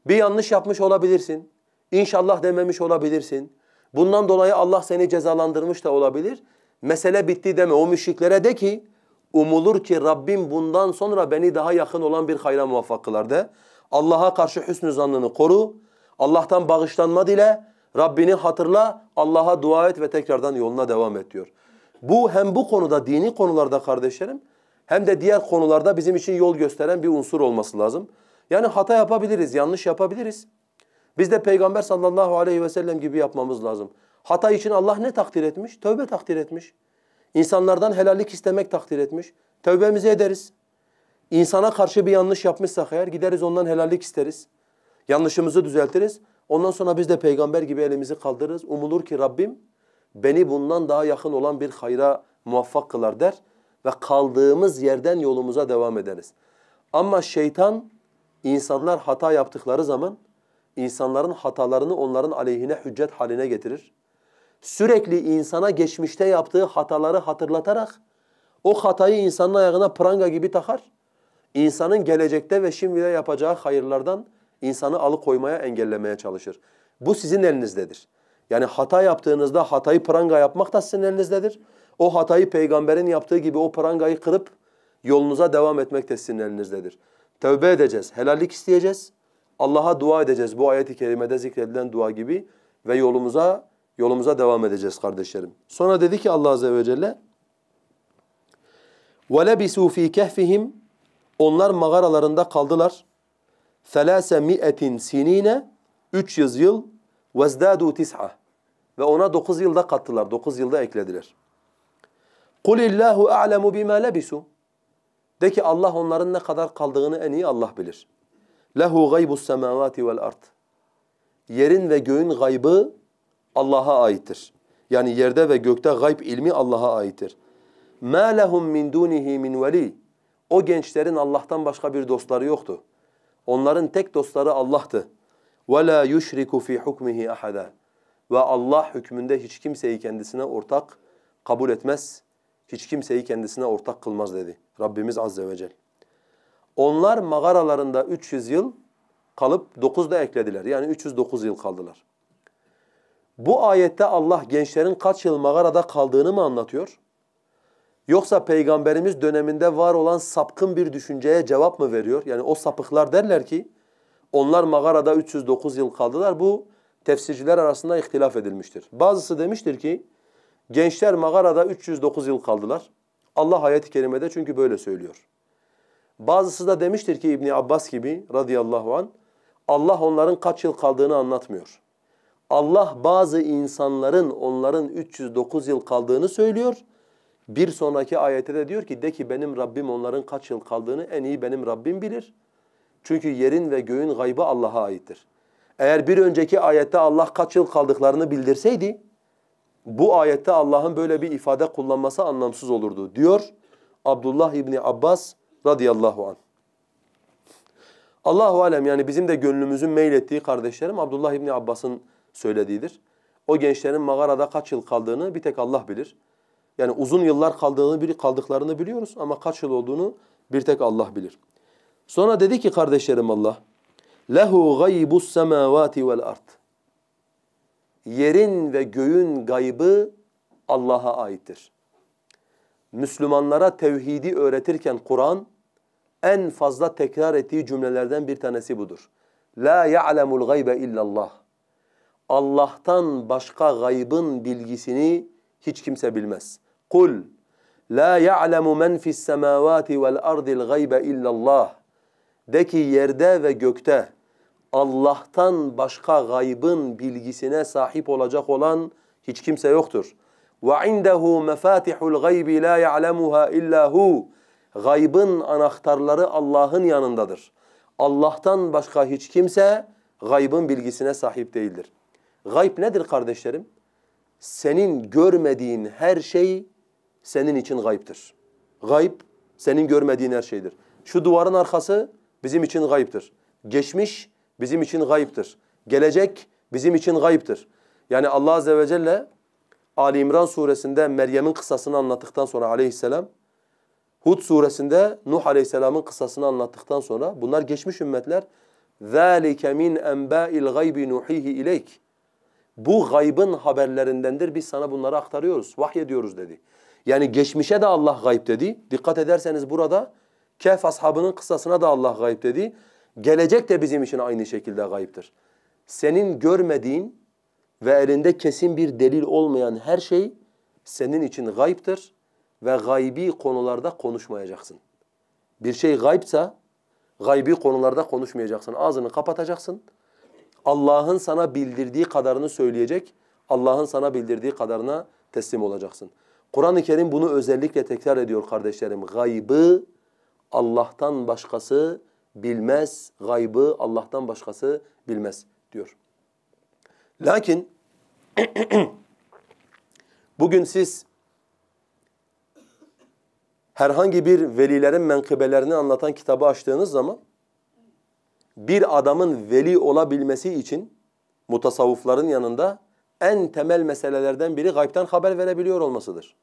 Bir yanlış yapmış olabilirsin. İnşallah dememiş olabilirsin. Bundan dolayı Allah seni cezalandırmış da olabilir. Mesele bitti deme. O müşriklere de ki umulur ki Rabbim bundan sonra beni daha yakın olan bir hayra muvaffak kılar de. Allah'a karşı hüsnü zannını koru. Allah'tan bağışlanma dile. Rabbini hatırla. Allah'a dua et ve tekrardan yoluna devam et diyor. Bu hem bu konuda dini konularda kardeşlerim hem de diğer konularda bizim için yol gösteren bir unsur olması lazım. Yani hata yapabiliriz, yanlış yapabiliriz. Biz de Peygamber sallallahu aleyhi ve sellem gibi yapmamız lazım. Hata için Allah ne takdir etmiş? Tövbe takdir etmiş. İnsanlardan helallik istemek takdir etmiş. Tövbemizi ederiz. İnsana karşı bir yanlış yapmışsak eğer gideriz ondan helallik isteriz. Yanlışımızı düzeltiriz. Ondan sonra biz de peygamber gibi elimizi kaldırırız. Umulur ki Rabbim beni bundan daha yakın olan bir hayra muvaffak kılar der ve kaldığımız yerden yolumuza devam ederiz. Ama şeytan insanlar hata yaptıkları zaman insanların hatalarını onların aleyhine hüccet haline getirir sürekli insana geçmişte yaptığı hataları hatırlatarak o hatayı insanın ayağına pranga gibi takar. İnsanın gelecekte ve şimdi de yapacağı hayırlardan insanı alıkoymaya, engellemeye çalışır. Bu sizin elinizdedir. Yani hata yaptığınızda hatayı pranga yapmak da sizin elinizdedir. O hatayı peygamberin yaptığı gibi o prangayı kırıp yolunuza devam etmek de sizin elinizdedir. Tövbe edeceğiz, helallik isteyeceğiz. Allah'a dua edeceğiz bu ayet-i kerimede zikredilen dua gibi ve yolumuza Yolumuza devam edeceğiz kardeşlerim. Sonra dedi ki Allah Azze ve Celle وَلَبِسُوا ف۪ي كَهْفِهِمْ Onlar mağaralarında kaldılar. ثَلَاسَ مِئَةٍ sinine Üç yüz yıl وَازْدَادُوا تِسْعَةً Ve ona dokuz yılda kattılar, dokuz yılda eklediler. قُلِ اللّٰهُ أَعْلَمُ بِمَا لَبِسُوا de ki Allah onların ne kadar kaldığını en iyi Allah bilir. Lehu gaybus semavati vel ard. Yerin ve göğün gaybı Allah'a aittir. Yani yerde ve gökte gayb ilmi Allah'a aittir. Ma lehum min dunihi min veli. O gençlerin Allah'tan başka bir dostları yoktu. Onların tek dostları Allah'tı. Ve la yushriku fi hukmihi ahada. Ve Allah hükmünde hiç kimseyi kendisine ortak kabul etmez hiç kimseyi kendisine ortak kılmaz dedi Rabbimiz Azze ve Celle. Onlar mağaralarında 300 yıl kalıp 9 da eklediler. Yani 309 yıl kaldılar. Bu ayette Allah gençlerin kaç yıl mağarada kaldığını mı anlatıyor? Yoksa peygamberimiz döneminde var olan sapkın bir düşünceye cevap mı veriyor? Yani o sapıklar derler ki onlar mağarada 309 yıl kaldılar. Bu tefsirciler arasında ihtilaf edilmiştir. Bazısı demiştir ki gençler mağarada 309 yıl kaldılar. Allah ayet-i kerimede çünkü böyle söylüyor. Bazısı da demiştir ki İbni Abbas gibi radıyallahu an Allah onların kaç yıl kaldığını anlatmıyor. Allah bazı insanların onların 309 yıl kaldığını söylüyor. Bir sonraki ayette de diyor ki de ki benim Rabbim onların kaç yıl kaldığını en iyi benim Rabbim bilir. Çünkü yerin ve göğün gaybı Allah'a aittir. Eğer bir önceki ayette Allah kaç yıl kaldıklarını bildirseydi bu ayette Allah'ın böyle bir ifade kullanması anlamsız olurdu diyor Abdullah İbni Abbas radıyallahu anh. Allahu alem yani bizim de gönlümüzün meylettiği kardeşlerim Abdullah İbni Abbas'ın söylediğidir. O gençlerin mağarada kaç yıl kaldığını bir tek Allah bilir. Yani uzun yıllar kaldığını kaldıklarını biliyoruz ama kaç yıl olduğunu bir tek Allah bilir. Sonra dedi ki kardeşlerim Allah, lehu gaybus semavati vel ard. Yerin ve göğün gaybı Allah'a aittir. Müslümanlara tevhidi öğretirken Kur'an en fazla tekrar ettiği cümlelerden bir tanesi budur. La ya'lemul gaybe illallah. Allah'tan başka gaybın bilgisini hiç kimse bilmez. Kul la ya'lemu men fis semavati vel ardil gaybe illallah. De ki yerde ve gökte Allah'tan başka gaybın bilgisine sahip olacak olan hiç kimse yoktur. Ve indehu mefatihul gaybi la ya'lemuha illa. Gaybın anahtarları Allah'ın yanındadır. Allah'tan başka hiç kimse gaybın bilgisine sahip değildir. Gayb nedir kardeşlerim? Senin görmediğin her şey senin için gayiptir. Gayb senin görmediğin her şeydir. Şu duvarın arkası bizim için gayiptir. Geçmiş bizim için gayiptir. Gelecek bizim için gayiptir. Yani Allah Azze ve Celle Ali İmran suresinde Meryem'in kıssasını anlattıktan sonra aleyhisselam Hud suresinde Nuh aleyhisselamın kıssasını anlattıktan sonra bunlar geçmiş ümmetler ذَٰلِكَ مِنْ اَنْبَاءِ الْغَيْبِ نُحِيهِ اِلَيْكِ Bu gaybın haberlerindendir biz sana bunları aktarıyoruz, vahyediyoruz dedi. Yani geçmişe de Allah gayb dedi. Dikkat ederseniz burada Kehf ashabının kıssasına da Allah gayb dedi. Gelecek de bizim için aynı şekilde gayiptir. Senin görmediğin ve elinde kesin bir delil olmayan her şey senin için gayiptir ve gaybi konularda konuşmayacaksın. Bir şey gayipsa gaybi konularda konuşmayacaksın. Ağzını kapatacaksın. Allah'ın sana bildirdiği kadarını söyleyecek. Allah'ın sana bildirdiği kadarına teslim olacaksın. Kur'an-ı Kerim bunu özellikle tekrar ediyor kardeşlerim. Gaybı Allah'tan başkası bilmez. Gaybı Allah'tan başkası bilmez diyor. Lakin bugün siz herhangi bir velilerin menkıbelerini anlatan kitabı açtığınız zaman bir adamın veli olabilmesi için mutasavvıfların yanında en temel meselelerden biri gaybtan haber verebiliyor olmasıdır.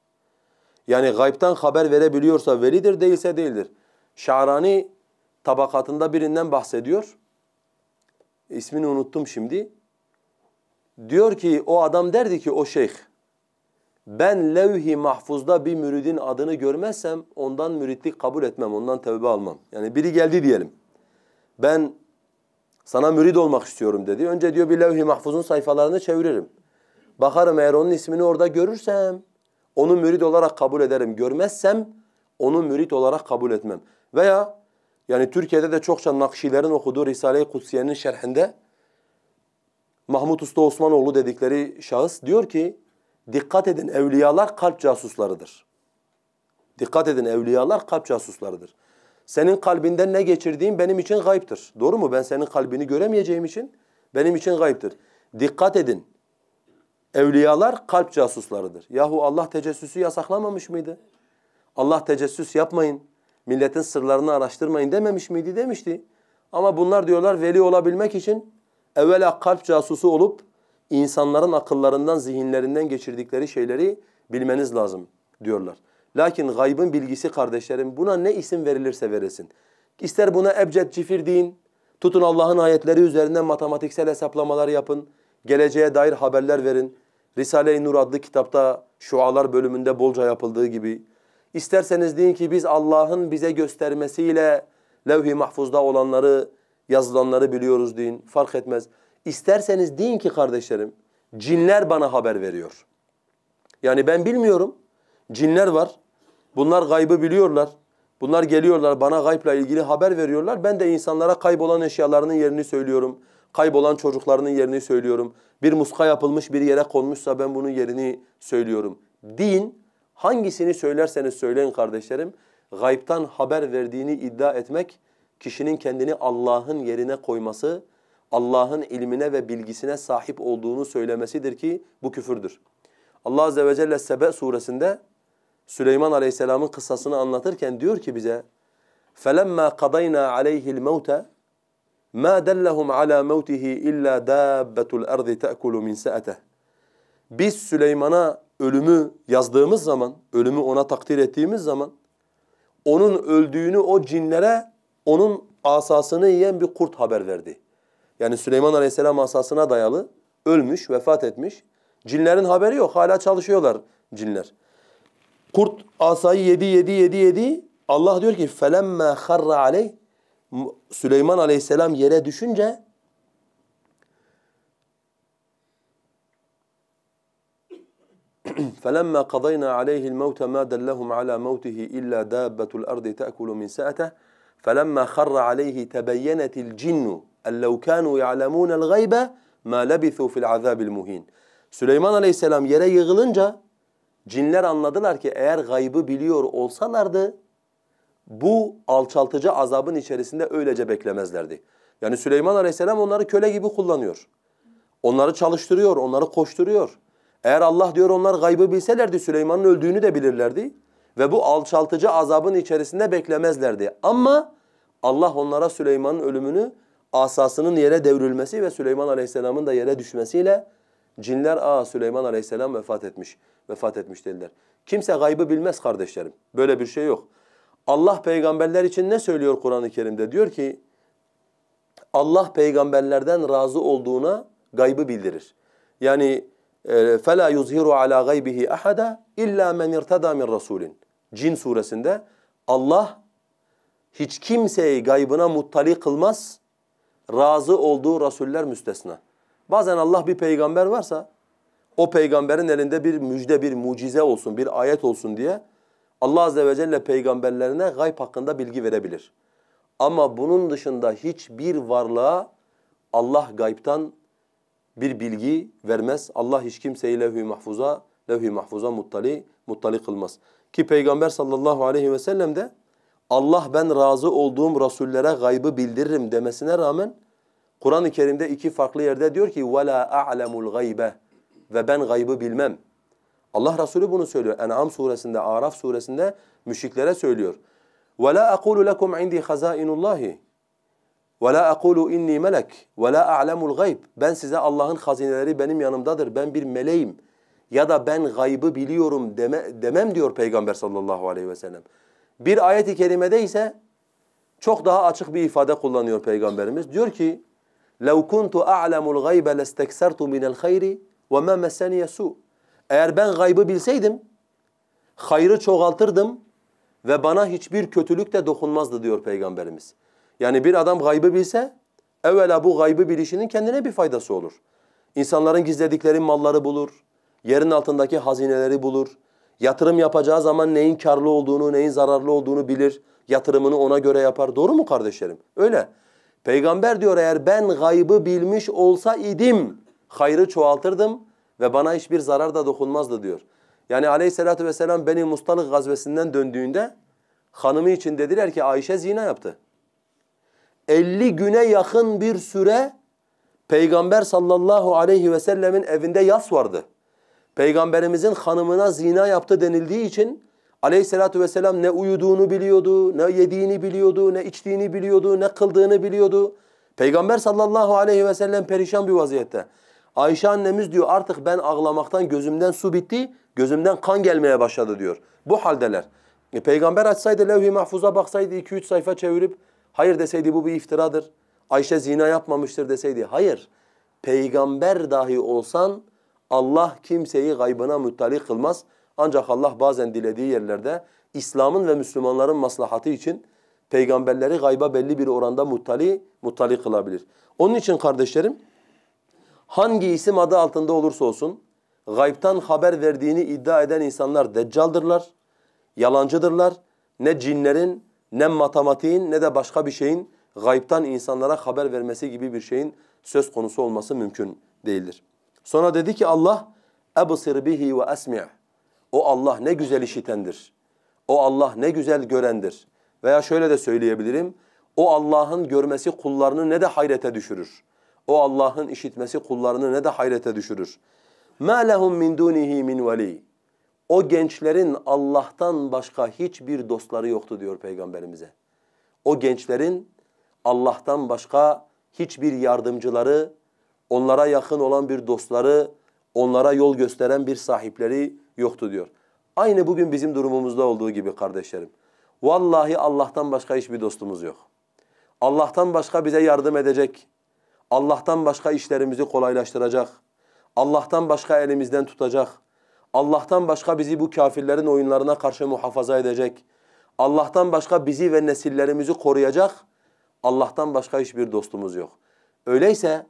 Yani gaybtan haber verebiliyorsa velidir, değilse değildir. Şa'rani tabakatında birinden bahsediyor. İsmini unuttum şimdi. Diyor ki o adam derdi ki o şeyh ben levh-i mahfuzda bir müridin adını görmezsem ondan müritlik kabul etmem, ondan tevbe almam. Yani biri geldi diyelim. Ben sana mürid olmak istiyorum dedi. Önce diyor bir levh-i mahfuzun sayfalarını çeviririm. Bakarım eğer onun ismini orada görürsem onu mürid olarak kabul ederim. Görmezsem onu mürid olarak kabul etmem. Veya yani Türkiye'de de çokça Nakşilerin okuduğu Risale-i Kutsiye'nin şerhinde Mahmut Usta Osmanoğlu dedikleri şahıs diyor ki dikkat edin evliyalar kalp casuslarıdır. Dikkat edin evliyalar kalp casuslarıdır. Senin kalbinden ne geçirdiğin benim için gayiptir. Doğru mu? Ben senin kalbini göremeyeceğim için benim için gayiptir. Dikkat edin. Evliyalar kalp casuslarıdır. Yahu Allah tecessüsü yasaklamamış mıydı? Allah tecessüs yapmayın, milletin sırlarını araştırmayın dememiş miydi? Demişti. Ama bunlar diyorlar veli olabilmek için evvela kalp casusu olup insanların akıllarından, zihinlerinden geçirdikleri şeyleri bilmeniz lazım diyorlar. Lakin gaybın bilgisi kardeşlerim buna ne isim verilirse verilsin. İster buna ebced cifir deyin, tutun Allah'ın ayetleri üzerinden matematiksel hesaplamalar yapın, geleceğe dair haberler verin. Risale-i Nur adlı kitapta şualar bölümünde bolca yapıldığı gibi. İsterseniz deyin ki biz Allah'ın bize göstermesiyle levh-i mahfuzda olanları, yazılanları biliyoruz deyin. Fark etmez. İsterseniz deyin ki kardeşlerim, cinler bana haber veriyor. Yani ben bilmiyorum. Cinler var. Bunlar gaybı biliyorlar. Bunlar geliyorlar bana gaybla ilgili haber veriyorlar. Ben de insanlara kaybolan eşyalarının yerini söylüyorum. Kaybolan çocuklarının yerini söylüyorum. Bir muska yapılmış bir yere konmuşsa ben bunun yerini söylüyorum. Din hangisini söylerseniz söyleyin kardeşlerim. Gaybtan haber verdiğini iddia etmek kişinin kendini Allah'ın yerine koyması, Allah'ın ilmine ve bilgisine sahip olduğunu söylemesidir ki bu küfürdür. Allah Azze ve Celle Sebe suresinde Süleyman Aleyhisselam'ın kıssasını anlatırken diyor ki bize فَلَمَّا قَضَيْنَا عَلَيْهِ الْمَوْتَ مَا دَلَّهُمْ عَلَى مَوْتِهِ إِلَّا دَابَّةُ الْأَرْضِ تَأْكُلُ مِنْ سَأَتَهِ Biz Süleyman'a ölümü yazdığımız zaman, ölümü ona takdir ettiğimiz zaman onun öldüğünü o cinlere onun asasını yiyen bir kurt haber verdi. Yani Süleyman Aleyhisselam asasına dayalı ölmüş, vefat etmiş. Cinlerin haberi yok. Hala çalışıyorlar cinler. Kurt asayı yedi, yedi, yedi, yedi. Allah diyor ki فَلَمَّا خَرَّ عَلَيْهِ Süleyman Aleyhisselam yere düşünce فَلَمَّا قَضَيْنَا عَلَيْهِ الْمَوْتَ مَا دَلَّهُمْ عَلَى مَوْتِهِ إِلَّا دَابَّةُ الْأَرْضِ تَأْكُلُ مِنْ سَأَتَهِ فَلَمَّا خَرَّ عَلَيْهِ تَبَيَّنَتِ الْجِنُّ أَنْ لَوْ كَانُوا يَعْلَمُونَ الْغَيْبَ مَا لَبِثُوا فِي الْعَذَابِ الْمُهِينِ Süleyman Aleyhisselam yere yığılınca cinler anladılar ki eğer gaybı biliyor olsalardı bu alçaltıcı azabın içerisinde öylece beklemezlerdi. Yani Süleyman Aleyhisselam onları köle gibi kullanıyor. Onları çalıştırıyor, onları koşturuyor. Eğer Allah diyor onlar gaybı bilselerdi Süleyman'ın öldüğünü de bilirlerdi. Ve bu alçaltıcı azabın içerisinde beklemezlerdi. Ama Allah onlara Süleyman'ın ölümünü asasının yere devrilmesi ve Süleyman Aleyhisselam'ın da yere düşmesiyle cinler aa Süleyman Aleyhisselam vefat etmiş, vefat etmiş dediler. Kimse gaybı bilmez kardeşlerim. Böyle bir şey yok. Allah peygamberler için ne söylüyor Kur'an-ı Kerim'de? Diyor ki Allah peygamberlerden razı olduğuna gaybı bildirir. Yani فَلَا يُظْهِرُ عَلَى غَيْبِهِ أَحَدًا اِلَّا مَنْ اِرْتَدَى مِنْ رَسُولٍ Cin suresinde Allah hiç kimseyi gaybına muttali kılmaz, razı olduğu rasuller müstesna. Bazen Allah bir peygamber varsa o peygamberin elinde bir müjde, bir mucize olsun, bir ayet olsun diye Allah azze ve celle peygamberlerine gayb hakkında bilgi verebilir. Ama bunun dışında hiçbir varlığa Allah gaybtan bir bilgi vermez. Allah hiç kimseyi levh-i mahfuza, levh-i mahfuza muttali, muttali kılmaz. Ki Peygamber sallallahu aleyhi ve sellem de Allah ben razı olduğum rasullere gaybı bildiririm demesine rağmen Kur'an-ı Kerim'de iki farklı yerde diyor ki وَلَا أَعْلَمُ الْغَيْبَ Ve ben gaybı bilmem. Allah Resulü bunu söylüyor. En'am suresinde, Araf suresinde müşriklere söylüyor. وَلَا أَقُولُ لَكُمْ عِنْدِي خَزَائِنُ اللّٰهِ وَلَا أَقُولُ inni melek وَلَا أَعْلَمُ الْغَيْبِ Ben size Allah'ın hazineleri benim yanımdadır. Ben bir meleğim. Ya da ben gaybı biliyorum deme, demem diyor Peygamber sallallahu aleyhi ve sellem. Bir ayet-i kerimede ise çok daha açık bir ifade kullanıyor Peygamberimiz. Diyor ki لَوْ كُنْتُ أَعْلَمُ الْغَيْبَ لَاسْتَكْسَرْتُ مِنَ الْخَيْرِ وَمَا مَسَّنِيَ سُوء Eğer ben gaybı bilseydim, hayrı çoğaltırdım ve bana hiçbir kötülük de dokunmazdı diyor Peygamberimiz. Yani bir adam gaybı bilse, evvela bu gaybı bilişinin kendine bir faydası olur. İnsanların gizledikleri malları bulur, yerin altındaki hazineleri bulur, yatırım yapacağı zaman neyin karlı olduğunu, neyin zararlı olduğunu bilir, yatırımını ona göre yapar. Doğru mu kardeşlerim? Öyle. Peygamber diyor eğer ben gaybı bilmiş olsa idim, hayrı çoğaltırdım ve bana hiçbir zarar da dokunmazdı diyor. Yani aleyhissalatü vesselam Beni Mustalık gazvesinden döndüğünde hanımı için dediler ki Ayşe zina yaptı. 50 güne yakın bir süre Peygamber sallallahu aleyhi ve sellemin evinde yas vardı. Peygamberimizin hanımına zina yaptı denildiği için aleyhissalatu vesselam ne uyuduğunu biliyordu, ne yediğini biliyordu, ne içtiğini biliyordu, ne kıldığını biliyordu. Peygamber sallallahu aleyhi ve sellem perişan bir vaziyette. Ayşe annemiz diyor artık ben ağlamaktan gözümden su bitti, gözümden kan gelmeye başladı diyor. Bu haldeler. E, Peygamber açsaydı levh-i mahfuza baksaydı 2-3 sayfa çevirip hayır deseydi bu bir iftiradır. Ayşe zina yapmamıştır deseydi hayır. Peygamber dahi olsan Allah kimseyi gaybına muttali kılmaz. Ancak Allah bazen dilediği yerlerde İslam'ın ve Müslümanların maslahatı için peygamberleri gayba belli bir oranda muttali, muttali kılabilir. Onun için kardeşlerim hangi isim adı altında olursa olsun gaybtan haber verdiğini iddia eden insanlar deccaldırlar, yalancıdırlar. Ne cinlerin, ne matematiğin ne de başka bir şeyin gaybtan insanlara haber vermesi gibi bir şeyin söz konusu olması mümkün değildir. Sonra dedi ki Allah ebsir bihi ve esmi'. O Allah ne güzel işitendir. O Allah ne güzel görendir. Veya şöyle de söyleyebilirim. O Allah'ın görmesi kullarını ne de hayrete düşürür. O Allah'ın işitmesi kullarını ne de hayrete düşürür. مَا لَهُمْ مِنْ دُونِهِ مِنْ وَلِيٍّ o gençlerin Allah'tan başka hiçbir dostları yoktu diyor Peygamberimize. O gençlerin Allah'tan başka hiçbir yardımcıları, onlara yakın olan bir dostları, onlara yol gösteren bir sahipleri yoktu diyor. Aynı bugün bizim durumumuzda olduğu gibi kardeşlerim. Vallahi Allah'tan başka hiçbir dostumuz yok. Allah'tan başka bize yardım edecek, Allah'tan başka işlerimizi kolaylaştıracak, Allah'tan başka elimizden tutacak, Allah'tan başka bizi bu kafirlerin oyunlarına karşı muhafaza edecek, Allah'tan başka bizi ve nesillerimizi koruyacak, Allah'tan başka hiçbir dostumuz yok. Öyleyse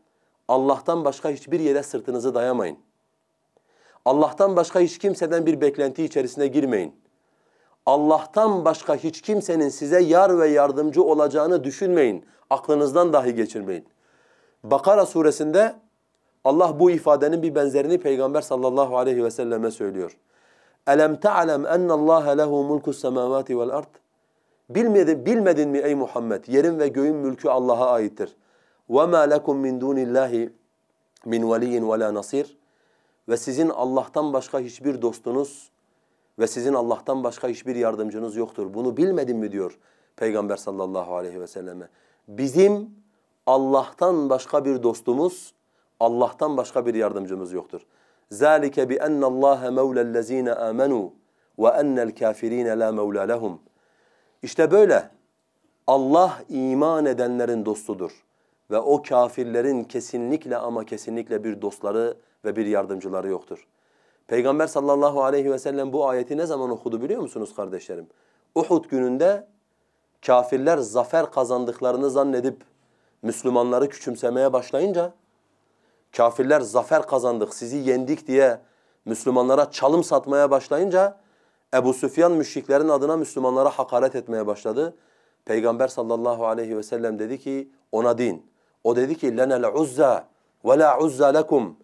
Allah'tan başka hiçbir yere sırtınızı dayamayın. Allah'tan başka hiç kimseden bir beklenti içerisine girmeyin. Allah'tan başka hiç kimsenin size yar ve yardımcı olacağını düşünmeyin. Aklınızdan dahi geçirmeyin. Bakara suresinde Allah bu ifadenin bir benzerini Peygamber sallallahu aleyhi ve selleme söylüyor. Elem ta'lem ennallaha lehu mulku semavati vel ard? Bilmedin, bilmedin mi ey Muhammed? Yerin ve göğün mülkü Allah'a aittir. وَمَا لَكُمْ مِنْ دُونِ اللّٰهِ مِنْ وَلِيٍّ وَلَا نَصِيرٍ Ve sizin Allah'tan başka hiçbir dostunuz ve sizin Allah'tan başka hiçbir yardımcınız yoktur. Bunu bilmedin mi diyor Peygamber sallallahu aleyhi ve selleme. Bizim Allah'tan başka bir dostumuz, Allah'tan başka bir yardımcımız yoktur. Zalike bi enne Allaha mevlellezine amenu ve ennel kafirine la mevla lehum. İşte böyle Allah iman edenlerin dostudur ve o kafirlerin kesinlikle ama kesinlikle bir dostları ve bir yardımcıları yoktur. Peygamber sallallahu aleyhi ve sellem bu ayeti ne zaman okudu biliyor musunuz kardeşlerim? Uhud gününde kafirler zafer kazandıklarını zannedip Müslümanları küçümsemeye başlayınca kafirler zafer kazandık, sizi yendik diye Müslümanlara çalım satmaya başlayınca Ebu Süfyan müşriklerin adına Müslümanlara hakaret etmeye başladı. Peygamber sallallahu aleyhi ve sellem dedi ki ona din. O dedi ki lenel uzza ve la uzza lekum.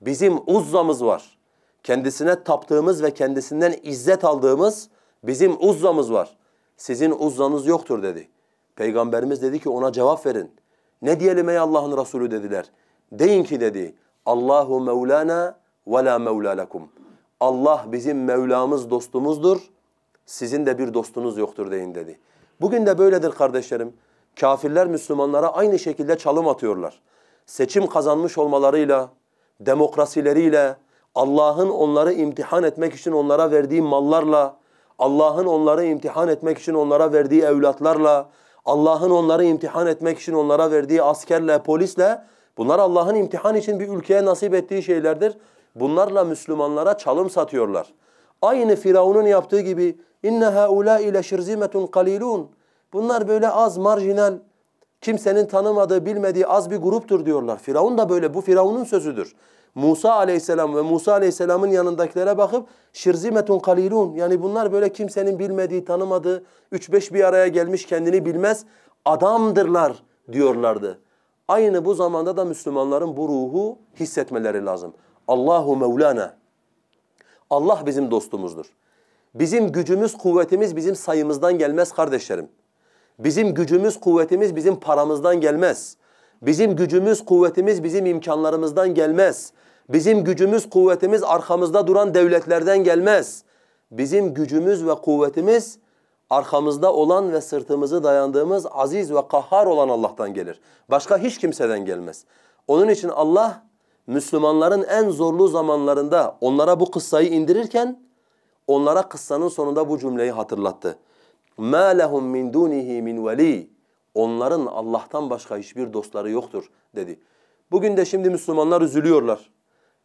Bizim uzzamız var. Kendisine taptığımız ve kendisinden izzet aldığımız bizim uzzamız var. Sizin uzzanız yoktur dedi. Peygamberimiz dedi ki ona cevap verin. Ne diyelim ey Allah'ın Resulü dediler. Deyin ki dedi Allahu Mevlana ve la Mevla lekum. Allah bizim Mevlamız dostumuzdur. Sizin de bir dostunuz yoktur deyin dedi. Bugün de böyledir kardeşlerim. Kafirler Müslümanlara aynı şekilde çalım atıyorlar. Seçim kazanmış olmalarıyla, demokrasileriyle, Allah'ın onları imtihan etmek için onlara verdiği mallarla, Allah'ın onları imtihan etmek için onlara verdiği evlatlarla, Allah'ın onları imtihan etmek için onlara verdiği askerle, polisle, bunlar Allah'ın imtihan için bir ülkeye nasip ettiği şeylerdir. Bunlarla Müslümanlara çalım satıyorlar. Aynı Firavun'un yaptığı gibi inne haula'i leşirzimetun qalilun. Bunlar böyle az, marjinal, kimsenin tanımadığı, bilmediği az bir gruptur diyorlar. Firavun da böyle, bu Firavun'un sözüdür. Musa aleyhisselam ve Musa aleyhisselamın yanındakilere bakıp şirzimetun kalilun yani bunlar böyle kimsenin bilmediği, tanımadığı, üç beş bir araya gelmiş kendini bilmez adamdırlar diyorlardı. Aynı bu zamanda da Müslümanların bu ruhu hissetmeleri lazım. Allahu Mevlana. Allah bizim dostumuzdur. Bizim gücümüz, kuvvetimiz bizim sayımızdan gelmez kardeşlerim. Bizim gücümüz, kuvvetimiz bizim paramızdan gelmez. Bizim gücümüz, kuvvetimiz bizim imkanlarımızdan gelmez. Bizim gücümüz, kuvvetimiz arkamızda duran devletlerden gelmez. Bizim gücümüz ve kuvvetimiz arkamızda olan ve sırtımızı dayandığımız aziz ve kahhar olan Allah'tan gelir. Başka hiç kimseden gelmez. Onun için Allah Müslümanların en zorlu zamanlarında onlara bu kıssayı indirirken onlara kıssanın sonunda bu cümleyi hatırlattı. مَا لَهُمْ مِنْ دُونِهِ مِنْ وَلِيٍّ Onların Allah'tan başka hiçbir dostları yoktur dedi. Bugün de şimdi Müslümanlar üzülüyorlar.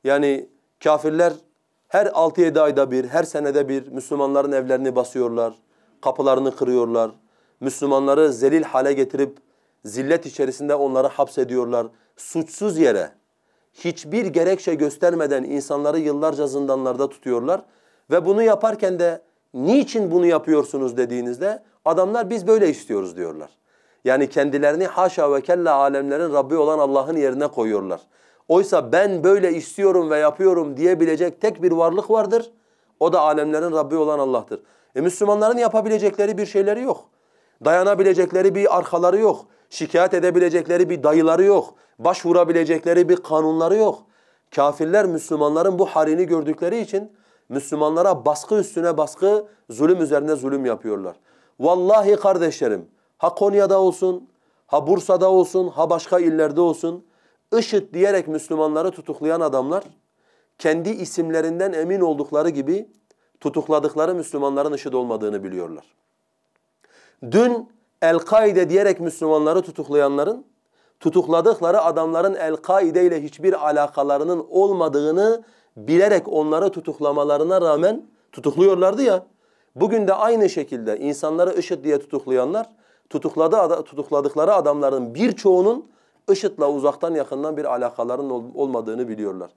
Yani kafirler her 6-7 ayda bir, her senede bir Müslümanların evlerini basıyorlar, kapılarını kırıyorlar. Müslümanları zelil hale getirip zillet içerisinde onları hapsediyorlar. Suçsuz yere, hiçbir gerekçe göstermeden insanları yıllarca zindanlarda tutuyorlar. Ve bunu yaparken de niçin bunu yapıyorsunuz dediğinizde adamlar biz böyle istiyoruz diyorlar. Yani kendilerini haşa ve kella alemlerin Rabbi olan Allah'ın yerine koyuyorlar. Oysa ben böyle istiyorum ve yapıyorum diyebilecek tek bir varlık vardır. O da alemlerin Rabbi olan Allah'tır. E Müslümanların yapabilecekleri bir şeyleri yok. Dayanabilecekleri bir arkaları yok. Şikayet edebilecekleri bir dayıları yok. Başvurabilecekleri bir kanunları yok. Kafirler Müslümanların bu halini gördükleri için Müslümanlara baskı üstüne baskı, zulüm üzerine zulüm yapıyorlar. Vallahi kardeşlerim, ha Konya'da olsun, ha Bursa'da olsun, ha başka illerde olsun, IŞİD diyerek Müslümanları tutuklayan adamlar, kendi isimlerinden emin oldukları gibi tutukladıkları Müslümanların IŞİD olmadığını biliyorlar. Dün El-Kaide diyerek Müslümanları tutuklayanların, tutukladıkları adamların El-Kaide ile hiçbir alakalarının olmadığını bilerek onları tutuklamalarına rağmen tutukluyorlardı ya. Bugün de aynı şekilde insanları IŞİD diye tutuklayanlar, tutukladı, tutukladıkları adamların birçoğunun IŞİD'le uzaktan yakından bir alakalarının olmadığını biliyorlar.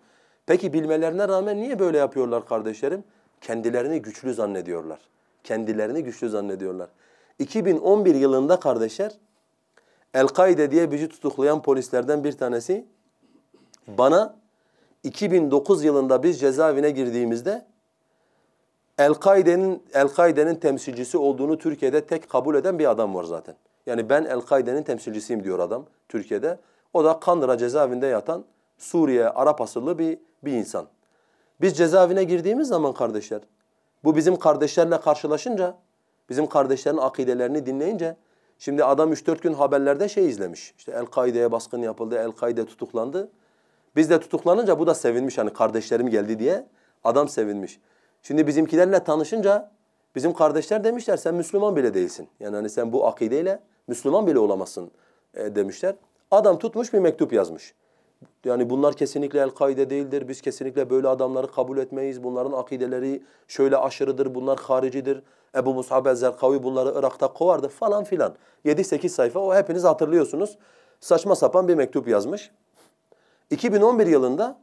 Peki bilmelerine rağmen niye böyle yapıyorlar kardeşlerim? Kendilerini güçlü zannediyorlar. Kendilerini güçlü zannediyorlar. 2011 yılında kardeşler El-Kaide diye bizi tutuklayan polislerden bir tanesi bana 2009 yılında biz cezaevine girdiğimizde El-Kaide'nin El-Kaide'nin temsilcisi olduğunu Türkiye'de tek kabul eden bir adam var zaten. Yani ben El-Kaide'nin temsilcisiyim diyor adam Türkiye'de. O da Kandıra cezaevinde yatan Suriye Arap asıllı bir bir insan. Biz cezaevine girdiğimiz zaman kardeşler bu bizim kardeşlerle karşılaşınca bizim kardeşlerin akidelerini dinleyince şimdi adam 3-4 gün haberlerde şey izlemiş. İşte El-Kaide'ye baskın yapıldı, El-Kaide tutuklandı. Biz de tutuklanınca bu da sevinmiş hani kardeşlerim geldi diye. Adam sevinmiş. Şimdi bizimkilerle tanışınca bizim kardeşler demişler sen Müslüman bile değilsin. Yani hani sen bu akideyle Müslüman bile olamazsın e, demişler. Adam tutmuş bir mektup yazmış. Yani bunlar kesinlikle El-Kaide değildir. Biz kesinlikle böyle adamları kabul etmeyiz. Bunların akideleri şöyle aşırıdır. Bunlar haricidir. Ebu Musab el-Zerkavi bunları Irak'ta kovardı falan filan. 7-8 sayfa o hepiniz hatırlıyorsunuz. Saçma sapan bir mektup yazmış. 2011 yılında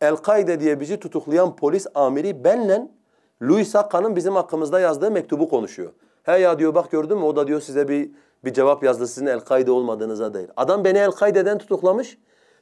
El-Kaide diye bizi tutuklayan polis amiri benle Louis Hakka'nın bizim hakkımızda yazdığı mektubu konuşuyor. He ya diyor bak gördün mü o da diyor size bir bir cevap yazdı sizin El-Kaide olmadığınıza dair. Adam beni El-Kaide'den tutuklamış.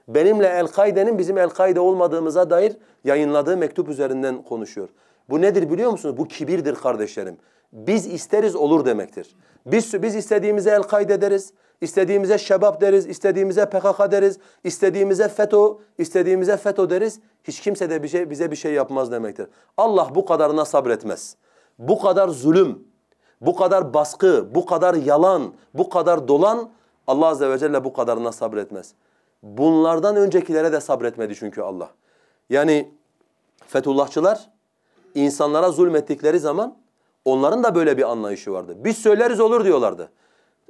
Benimle El-Kaide'nin bizim El-Kaide olmadığımıza dair yayınladığı mektup üzerinden konuşuyor. Bu nedir biliyor musunuz? Bu kibirdir kardeşlerim. Biz isteriz olur demektir. Biz biz istediğimize El-Kaide deriz. İstediğimize şebap deriz, istediğimize PKK deriz, istediğimize FETÖ, istediğimize FETÖ deriz. Hiç kimse de bir şey, bize bir şey yapmaz demektir. Allah bu kadarına sabretmez. Bu kadar zulüm, bu kadar baskı, bu kadar yalan, bu kadar dolan Allah azze ve celle bu kadarına sabretmez. Bunlardan öncekilere de sabretmedi çünkü Allah. Yani Fethullahçılar insanlara zulmettikleri zaman onların da böyle bir anlayışı vardı. Biz söyleriz olur diyorlardı.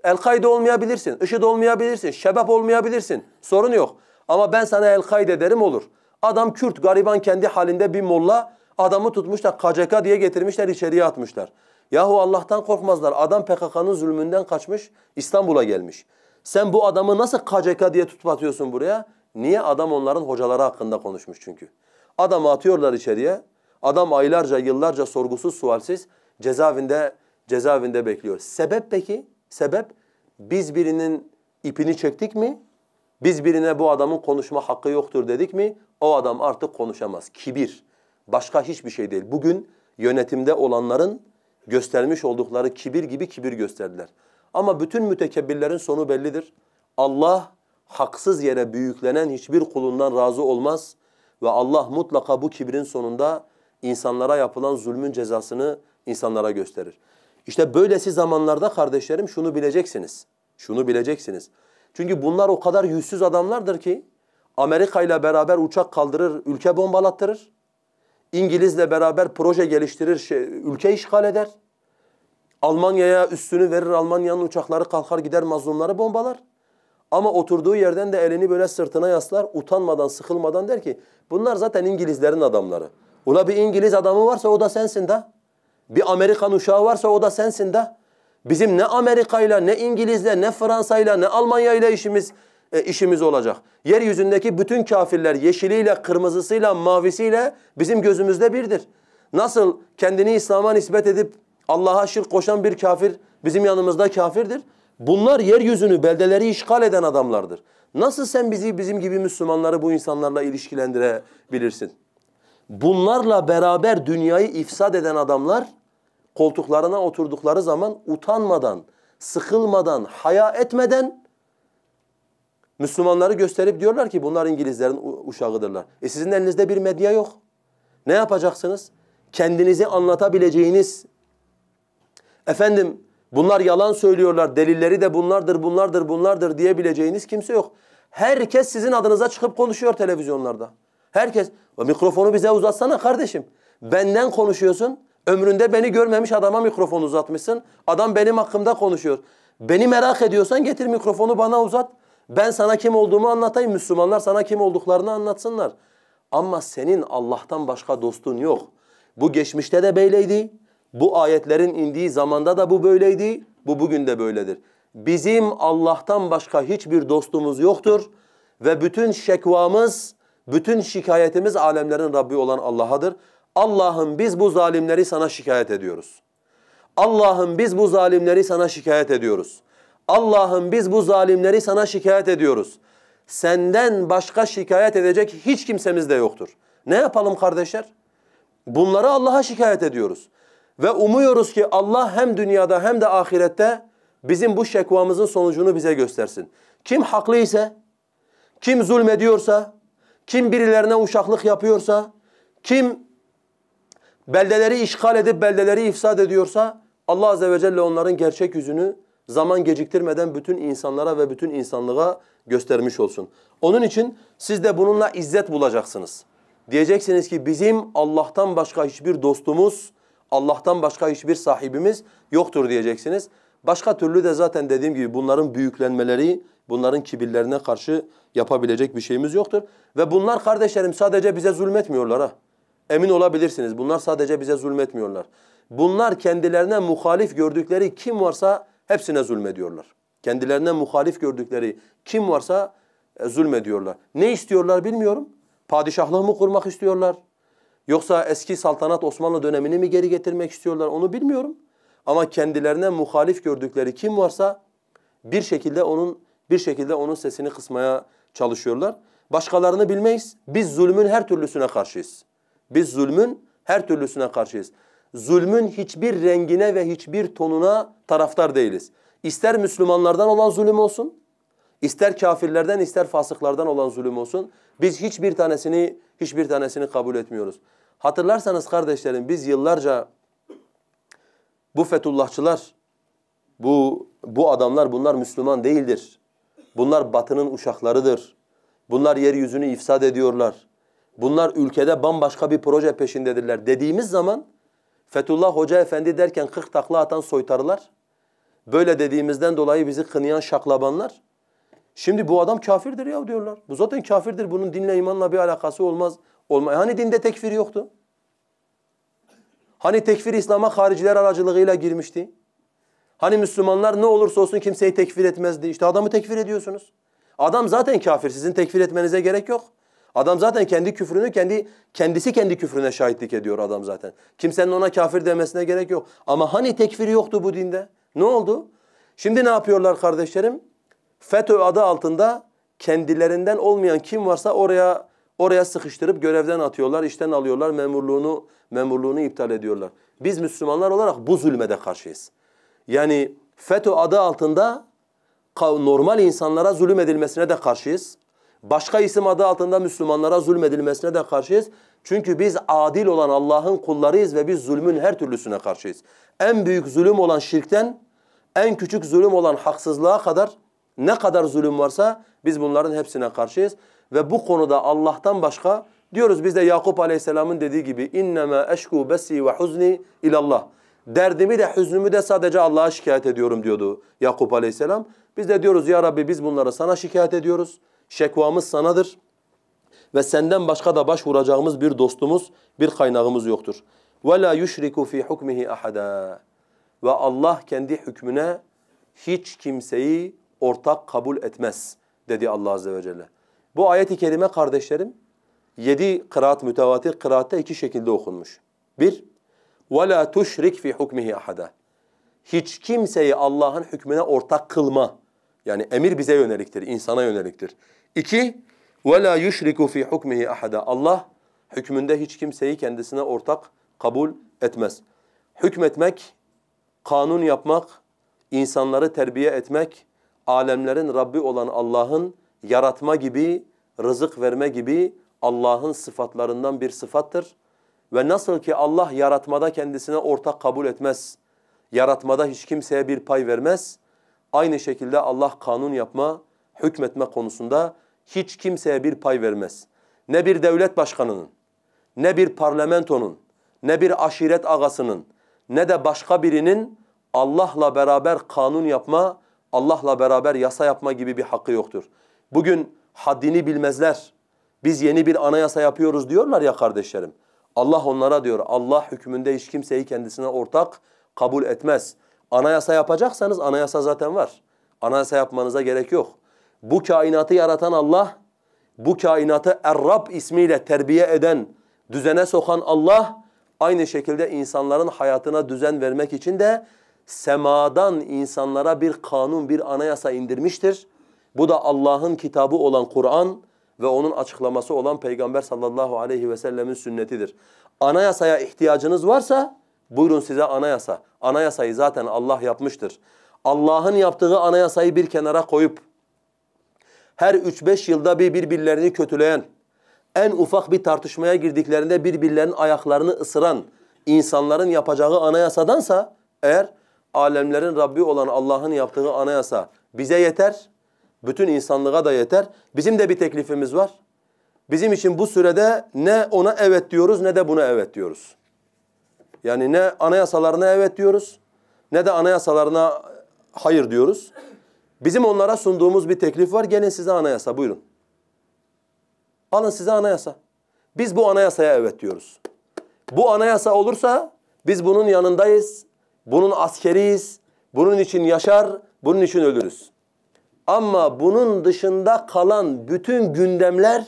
El-Kaide olmayabilirsin, IŞİD olmayabilirsin, Şebap olmayabilirsin. Sorun yok. Ama ben sana El-Kaide derim olur. Adam Kürt, gariban kendi halinde bir molla adamı tutmuşlar KCK diye getirmişler içeriye atmışlar. Yahu Allah'tan korkmazlar. Adam PKK'nın zulmünden kaçmış İstanbul'a gelmiş. Sen bu adamı nasıl KCK diye tutup atıyorsun buraya? Niye? Adam onların hocaları hakkında konuşmuş çünkü. Adamı atıyorlar içeriye. Adam aylarca, yıllarca sorgusuz, sualsiz cezaevinde cezaevinde bekliyor. Sebep peki? Sebep biz birinin ipini çektik mi? Biz birine bu adamın konuşma hakkı yoktur dedik mi? O adam artık konuşamaz. Kibir. Başka hiçbir şey değil. Bugün yönetimde olanların göstermiş oldukları kibir gibi kibir gösterdiler. Ama bütün mütekebbirlerin sonu bellidir. Allah haksız yere büyüklenen hiçbir kulundan razı olmaz ve Allah mutlaka bu kibrin sonunda insanlara yapılan zulmün cezasını insanlara gösterir. İşte böylesi zamanlarda kardeşlerim şunu bileceksiniz. Şunu bileceksiniz. Çünkü bunlar o kadar yüzsüz adamlardır ki Amerika ile beraber uçak kaldırır, ülke bombalattırır. İngilizle beraber proje geliştirir, şey, ülke işgal eder. Almanya'ya üstünü verir, Almanya'nın uçakları kalkar gider mazlumları bombalar. Ama oturduğu yerden de elini böyle sırtına yaslar, utanmadan, sıkılmadan der ki bunlar zaten İngilizlerin adamları. Ula bir İngiliz adamı varsa o da sensin da. Bir Amerikan uşağı varsa o da sensin da. Bizim ne Amerika'yla, ne İngilizle, ne Fransa'yla, ne Almanya'yla işimiz e, işimiz olacak. Yeryüzündeki bütün kafirler yeşiliyle, kırmızısıyla, mavisiyle bizim gözümüzde birdir. Nasıl kendini İslam'a nispet edip Allah'a şirk koşan bir kafir bizim yanımızda kafirdir. Bunlar yeryüzünü, beldeleri işgal eden adamlardır. Nasıl sen bizi bizim gibi Müslümanları bu insanlarla ilişkilendirebilirsin? Bunlarla beraber dünyayı ifsad eden adamlar koltuklarına oturdukları zaman utanmadan, sıkılmadan, haya etmeden Müslümanları gösterip diyorlar ki bunlar İngilizlerin uşağıdırlar. E sizin elinizde bir medya yok. Ne yapacaksınız? Kendinizi anlatabileceğiniz, efendim bunlar yalan söylüyorlar, delilleri de bunlardır, bunlardır, bunlardır diyebileceğiniz kimse yok. Herkes sizin adınıza çıkıp konuşuyor televizyonlarda. Herkes. Mikrofonu bize uzatsana kardeşim. Benden konuşuyorsun. Ömründe beni görmemiş adama mikrofon uzatmışsın. Adam benim hakkımda konuşuyor. Beni merak ediyorsan getir mikrofonu bana uzat. Ben sana kim olduğumu anlatayım. Müslümanlar sana kim olduklarını anlatsınlar. Ama senin Allah'tan başka dostun yok. Bu geçmişte de böyleydi. Bu ayetlerin indiği zamanda da bu böyleydi. Bu bugün de böyledir. Bizim Allah'tan başka hiçbir dostumuz yoktur. Ve bütün şekvamız, bütün şikayetimiz alemlerin Rabbi olan Allah'adır. Allah'ım biz bu zalimleri sana şikayet ediyoruz. Allah'ım biz bu zalimleri sana şikayet ediyoruz. Allah'ım biz bu zalimleri sana şikayet ediyoruz. Senden başka şikayet edecek hiç kimsemiz de yoktur. Ne yapalım kardeşler? Bunları Allah'a şikayet ediyoruz. Ve umuyoruz ki Allah hem dünyada hem de ahirette bizim bu şekvamızın sonucunu bize göstersin. Kim haklı ise, kim zulmediyorsa, kim birilerine uşaklık yapıyorsa, kim beldeleri işgal edip beldeleri ifsad ediyorsa Allah Azze ve Celle onların gerçek yüzünü zaman geciktirmeden bütün insanlara ve bütün insanlığa göstermiş olsun. Onun için siz de bununla izzet bulacaksınız. Diyeceksiniz ki bizim Allah'tan başka hiçbir dostumuz, Allah'tan başka hiçbir sahibimiz yoktur diyeceksiniz. Başka türlü de zaten dediğim gibi bunların büyüklenmeleri, bunların kibirlerine karşı yapabilecek bir şeyimiz yoktur. Ve bunlar kardeşlerim sadece bize zulmetmiyorlar ha. Emin olabilirsiniz bunlar sadece bize zulmetmiyorlar. Bunlar kendilerine muhalif gördükleri kim varsa hepsine zulmediyorlar. Kendilerine muhalif gördükleri kim varsa e, zulmediyorlar. Ne istiyorlar bilmiyorum. Padişahlığı mı kurmak istiyorlar? Yoksa eski saltanat Osmanlı dönemini mi geri getirmek istiyorlar onu bilmiyorum. Ama kendilerine muhalif gördükleri kim varsa bir şekilde onun bir şekilde onun sesini kısmaya çalışıyorlar. Başkalarını bilmeyiz. Biz zulmün her türlüsüne karşıyız. Biz zulmün her türlüsüne karşıyız. Zulmün hiçbir rengine ve hiçbir tonuna taraftar değiliz. İster Müslümanlardan olan zulüm olsun, ister kafirlerden ister fasıklardan olan zulüm olsun. Biz hiçbir tanesini hiçbir tanesini kabul etmiyoruz. Hatırlarsanız kardeşlerim biz yıllarca bu Fethullahçılar, bu bu adamlar bunlar Müslüman değildir. Bunlar batının uşaklarıdır. Bunlar yeryüzünü ifsad ediyorlar. Bunlar ülkede bambaşka bir proje peşindedirler dediğimiz zaman Fethullah Hoca Efendi derken 40 takla atan soytarılar, böyle dediğimizden dolayı bizi kınayan şaklabanlar, şimdi bu adam kafirdir ya diyorlar. Bu zaten kafirdir, bunun dinle imanla bir alakası olmaz. Olma. Hani dinde tekfir yoktu? Hani tekfir İslam'a hariciler aracılığıyla girmişti? Hani Müslümanlar ne olursa olsun kimseyi tekfir etmezdi? İşte adamı tekfir ediyorsunuz. Adam zaten kafir, sizin tekfir etmenize gerek yok. Adam zaten kendi küfrünü kendi kendisi kendi küfrüne şahitlik ediyor adam zaten. Kimsenin ona kafir demesine gerek yok. Ama hani tekfiri yoktu bu dinde? Ne oldu? Şimdi ne yapıyorlar kardeşlerim? FETÖ adı altında kendilerinden olmayan kim varsa oraya Oraya sıkıştırıp görevden atıyorlar, işten alıyorlar, memurluğunu memurluğunu iptal ediyorlar. Biz Müslümanlar olarak bu zulme de karşıyız. Yani FETÖ adı altında normal insanlara zulüm edilmesine de karşıyız. Başka isim adı altında Müslümanlara zulmedilmesine de karşıyız. Çünkü biz adil olan Allah'ın kullarıyız ve biz zulmün her türlüsüne karşıyız. En büyük zulüm olan şirkten en küçük zulüm olan haksızlığa kadar ne kadar zulüm varsa biz bunların hepsine karşıyız. Ve bu konuda Allah'tan başka diyoruz biz de Yakup Aleyhisselam'ın dediği gibi innema eşku besi ve huzni ilallah. Derdimi de hüznümü de sadece Allah'a şikayet ediyorum diyordu Yakup Aleyhisselam. Biz de diyoruz ya Rabbi biz bunları sana şikayet ediyoruz. Şekvamız sanadır. Ve senden başka da başvuracağımız bir dostumuz, bir kaynağımız yoktur. Ve la yushriku fi hukmihi ahada. Ve Allah kendi hükmüne hiç kimseyi ortak kabul etmez dedi Allah azze ve celle. Bu ayet-i kerime kardeşlerim yedi kıraat mütevatir kıraatte iki şekilde okunmuş. Bir, وَلَا تُشْرِكْ فِي حُكْمِهِ أَحَدًا Hiç kimseyi Allah'ın hükmüne ortak kılma. Yani emir bize yöneliktir, insana yöneliktir. İki, وَلَا يُشْرِكُ فِي حُكْمِهِ أَحَدًا Allah hükmünde hiç kimseyi kendisine ortak kabul etmez. Hükmetmek, kanun yapmak, insanları terbiye etmek, alemlerin Rabbi olan Allah'ın yaratma gibi, rızık verme gibi Allah'ın sıfatlarından bir sıfattır. Ve nasıl ki Allah yaratmada kendisine ortak kabul etmez, yaratmada hiç kimseye bir pay vermez, aynı şekilde Allah kanun yapma, hükmetme konusunda hiç kimseye bir pay vermez. Ne bir devlet başkanının, ne bir parlamentonun, ne bir aşiret ağasının, ne de başka birinin Allah'la beraber kanun yapma, Allah'la beraber yasa yapma gibi bir hakkı yoktur. Bugün haddini bilmezler. Biz yeni bir anayasa yapıyoruz diyorlar ya kardeşlerim. Allah onlara diyor Allah hükmünde hiç kimseyi kendisine ortak kabul etmez. Anayasa yapacaksanız anayasa zaten var. Anayasa yapmanıza gerek yok. Bu kainatı yaratan Allah, bu kainatı Er-Rab ismiyle terbiye eden, düzene sokan Allah, aynı şekilde insanların hayatına düzen vermek için de semadan insanlara bir kanun, bir anayasa indirmiştir. Bu da Allah'ın kitabı olan Kur'an ve onun açıklaması olan Peygamber sallallahu aleyhi ve sellemin sünnetidir. Anayasaya ihtiyacınız varsa buyurun size anayasa. Anayasayı zaten Allah yapmıştır. Allah'ın yaptığı anayasayı bir kenara koyup her 3-5 yılda bir birbirlerini kötüleyen, en ufak bir tartışmaya girdiklerinde birbirlerinin ayaklarını ısıran insanların yapacağı anayasadansa eğer alemlerin Rabbi olan Allah'ın yaptığı anayasa bize yeter, bütün insanlığa da yeter. Bizim de bir teklifimiz var. Bizim için bu sürede ne ona evet diyoruz ne de buna evet diyoruz. Yani ne anayasalarına evet diyoruz ne de anayasalarına hayır diyoruz. Bizim onlara sunduğumuz bir teklif var. Gelin size anayasa buyurun. Alın size anayasa. Biz bu anayasaya evet diyoruz. Bu anayasa olursa biz bunun yanındayız. Bunun askeriyiz. Bunun için yaşar, bunun için ölürüz. Ama bunun dışında kalan bütün gündemler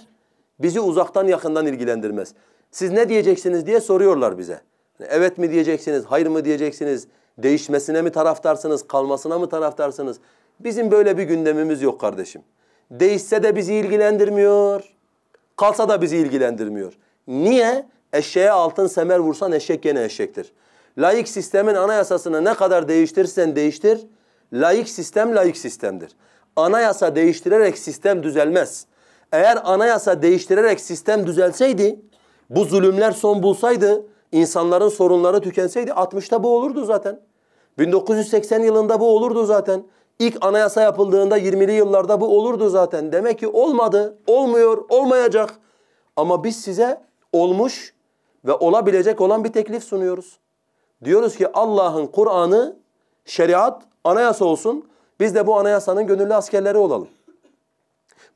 bizi uzaktan yakından ilgilendirmez. Siz ne diyeceksiniz diye soruyorlar bize. Evet mi diyeceksiniz, hayır mı diyeceksiniz, değişmesine mi taraftarsınız, kalmasına mı taraftarsınız? Bizim böyle bir gündemimiz yok kardeşim. Değişse de bizi ilgilendirmiyor, kalsa da bizi ilgilendirmiyor. Niye? Eşeğe altın semer vursan eşek gene eşektir. Laik sistemin anayasasını ne kadar değiştirirsen değiştir, laik sistem laik sistemdir. Anayasa değiştirerek sistem düzelmez. Eğer anayasa değiştirerek sistem düzelseydi, bu zulümler son bulsaydı, insanların sorunları tükenseydi 60'ta bu olurdu zaten. 1980 yılında bu olurdu zaten. İlk anayasa yapıldığında 20'li yıllarda bu olurdu zaten. Demek ki olmadı, olmuyor, olmayacak. Ama biz size olmuş ve olabilecek olan bir teklif sunuyoruz. Diyoruz ki Allah'ın Kur'an'ı, şeriat, anayasa olsun. Biz de bu anayasanın gönüllü askerleri olalım.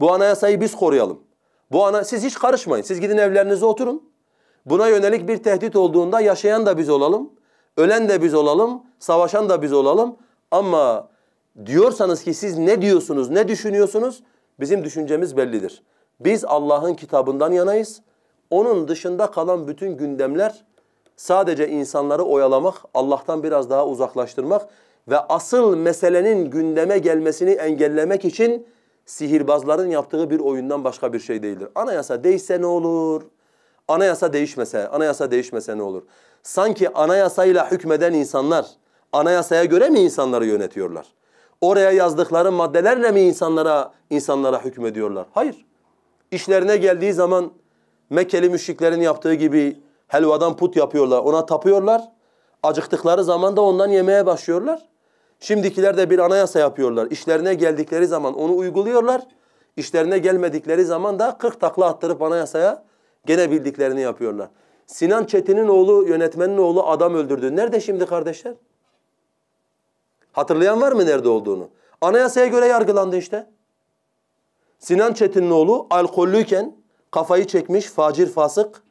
Bu anayasayı biz koruyalım. Bu ana siz hiç karışmayın. Siz gidin evlerinize oturun. Buna yönelik bir tehdit olduğunda yaşayan da biz olalım, ölen de biz olalım, savaşan da biz olalım. Ama diyorsanız ki siz ne diyorsunuz, ne düşünüyorsunuz? Bizim düşüncemiz bellidir. Biz Allah'ın kitabından yanayız. Onun dışında kalan bütün gündemler sadece insanları oyalamak, Allah'tan biraz daha uzaklaştırmak ve asıl meselenin gündeme gelmesini engellemek için sihirbazların yaptığı bir oyundan başka bir şey değildir. Anayasa değişse ne olur? Anayasa değişmese, anayasa değişmese ne olur? Sanki anayasayla hükmeden insanlar anayasaya göre mi insanları yönetiyorlar? Oraya yazdıkları maddelerle mi insanlara insanlara hükmediyorlar? Hayır. İşlerine geldiği zaman Mekkeli müşriklerin yaptığı gibi helvadan put yapıyorlar, ona tapıyorlar. Acıktıkları zaman da ondan yemeye başlıyorlar. Şimdikiler de bir anayasa yapıyorlar. İşlerine geldikleri zaman onu uyguluyorlar. İşlerine gelmedikleri zaman da 40 takla attırıp anayasaya gene bildiklerini yapıyorlar. Sinan Çetin'in oğlu, yönetmenin oğlu adam öldürdü. Nerede şimdi kardeşler? Hatırlayan var mı nerede olduğunu? Anayasaya göre yargılandı işte. Sinan Çetin'in oğlu alkollüyken kafayı çekmiş facir fasık.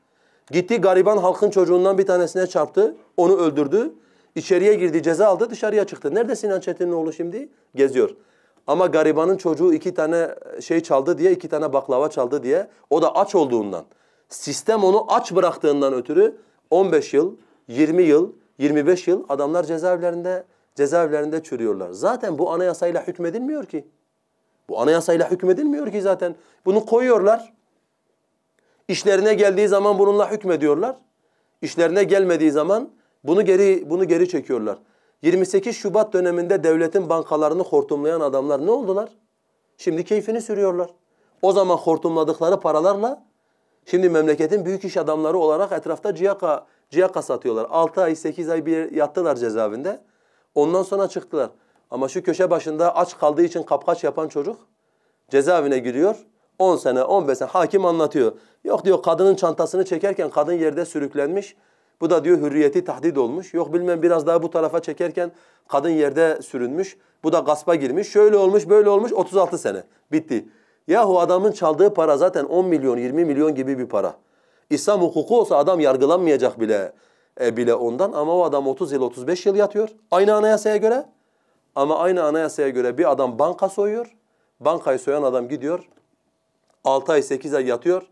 Gitti gariban halkın çocuğundan bir tanesine çarptı. Onu öldürdü. İçeriye girdi ceza aldı dışarıya çıktı. Nerede Sinan Çetin'in oğlu şimdi? Geziyor. Ama garibanın çocuğu iki tane şey çaldı diye, iki tane baklava çaldı diye. O da aç olduğundan. Sistem onu aç bıraktığından ötürü 15 yıl, 20 yıl, 25 yıl adamlar cezaevlerinde cezaevlerinde çürüyorlar. Zaten bu anayasayla hükmedilmiyor ki. Bu anayasayla hükmedilmiyor ki zaten. Bunu koyuyorlar. İşlerine geldiği zaman bununla hükmediyorlar. İşlerine gelmediği zaman bunu geri bunu geri çekiyorlar. 28 Şubat döneminde devletin bankalarını hortumlayan adamlar ne oldular? Şimdi keyfini sürüyorlar. O zaman hortumladıkları paralarla şimdi memleketin büyük iş adamları olarak etrafta ciyaka, ciyaka satıyorlar. 6 ay 8 ay bir yattılar cezaevinde. Ondan sonra çıktılar. Ama şu köşe başında aç kaldığı için kapkaç yapan çocuk cezaevine giriyor. 10 sene 15 sene hakim anlatıyor. Yok diyor kadının çantasını çekerken kadın yerde sürüklenmiş. Bu da diyor hürriyeti tahdit olmuş. Yok bilmem biraz daha bu tarafa çekerken kadın yerde sürünmüş. Bu da gaspa girmiş. Şöyle olmuş böyle olmuş 36 sene. Bitti. Yahu adamın çaldığı para zaten 10 milyon 20 milyon gibi bir para. İslam hukuku olsa adam yargılanmayacak bile e, bile ondan ama o adam 30 yıl 35 yıl yatıyor. Aynı anayasaya göre. Ama aynı anayasaya göre bir adam banka soyuyor. Bankayı soyan adam gidiyor 6 ay 8 ay yatıyor.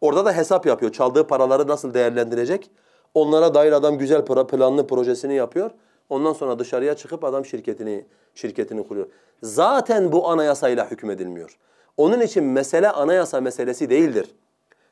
Orada da hesap yapıyor. Çaldığı paraları nasıl değerlendirecek? Onlara dair adam güzel para planlı projesini yapıyor. Ondan sonra dışarıya çıkıp adam şirketini şirketini kuruyor. Zaten bu anayasayla hükmedilmiyor. Onun için mesele anayasa meselesi değildir.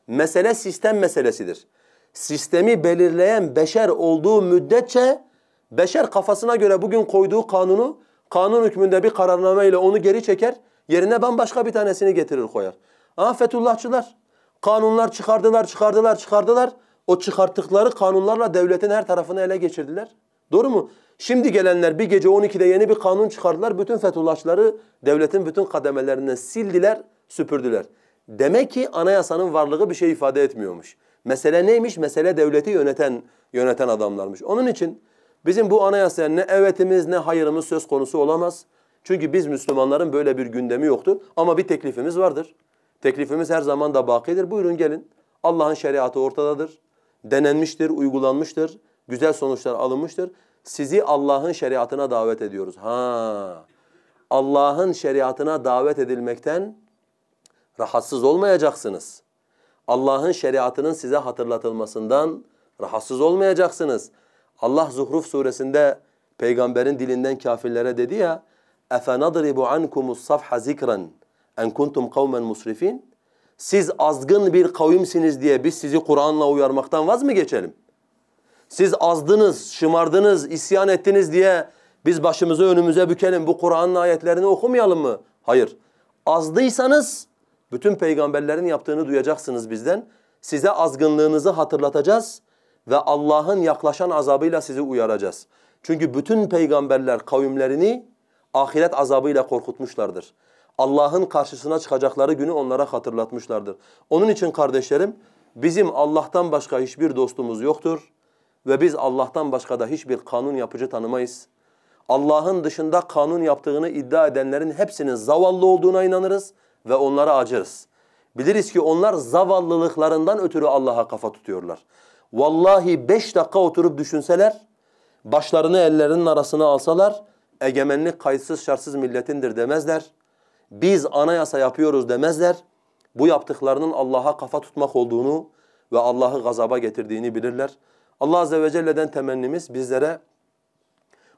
Mesele sistem meselesidir. Sistemi belirleyen beşer olduğu müddetçe beşer kafasına göre bugün koyduğu kanunu kanun hükmünde bir kararname ile onu geri çeker. Yerine bambaşka bir tanesini getirir koyar. Ama Fethullahçılar kanunlar çıkardılar, çıkardılar, çıkardılar. O çıkarttıkları kanunlarla devletin her tarafını ele geçirdiler. Doğru mu? Şimdi gelenler bir gece 12'de yeni bir kanun çıkardılar. Bütün Fethullahçıları devletin bütün kademelerinden sildiler, süpürdüler. Demek ki anayasanın varlığı bir şey ifade etmiyormuş. Mesele neymiş? Mesele devleti yöneten yöneten adamlarmış. Onun için bizim bu anayasaya ne evetimiz ne hayırımız söz konusu olamaz. Çünkü biz Müslümanların böyle bir gündemi yoktur. Ama bir teklifimiz vardır. Teklifimiz her zaman da bakidir. Buyurun gelin. Allah'ın şeriatı ortadadır denenmiştir, uygulanmıştır, güzel sonuçlar alınmıştır. Sizi Allah'ın şeriatına davet ediyoruz. Ha. Allah'ın şeriatına davet edilmekten rahatsız olmayacaksınız. Allah'ın şeriatının size hatırlatılmasından rahatsız olmayacaksınız. Allah Zuhruf suresinde peygamberin dilinden kafirlere dedi ya: "Efenadribu ankumus safha zikran en kuntum kavmen musrifin?" Siz azgın bir kavimsiniz diye biz sizi Kur'an'la uyarmaktan vaz mı geçelim? Siz azdınız, şımardınız, isyan ettiniz diye biz başımızı önümüze bükelim bu Kur'an'ın ayetlerini okumayalım mı? Hayır. Azdıysanız bütün peygamberlerin yaptığını duyacaksınız bizden. Size azgınlığınızı hatırlatacağız ve Allah'ın yaklaşan azabıyla sizi uyaracağız. Çünkü bütün peygamberler kavimlerini ahiret azabıyla korkutmuşlardır. Allah'ın karşısına çıkacakları günü onlara hatırlatmışlardır. Onun için kardeşlerim bizim Allah'tan başka hiçbir dostumuz yoktur ve biz Allah'tan başka da hiçbir kanun yapıcı tanımayız. Allah'ın dışında kanun yaptığını iddia edenlerin hepsinin zavallı olduğuna inanırız ve onlara acırız. Biliriz ki onlar zavallılıklarından ötürü Allah'a kafa tutuyorlar. Vallahi beş dakika oturup düşünseler, başlarını ellerinin arasına alsalar, egemenlik kayıtsız şartsız milletindir demezler biz anayasa yapıyoruz demezler. Bu yaptıklarının Allah'a kafa tutmak olduğunu ve Allah'ı gazaba getirdiğini bilirler. Allah Azze ve Celle'den temennimiz bizlere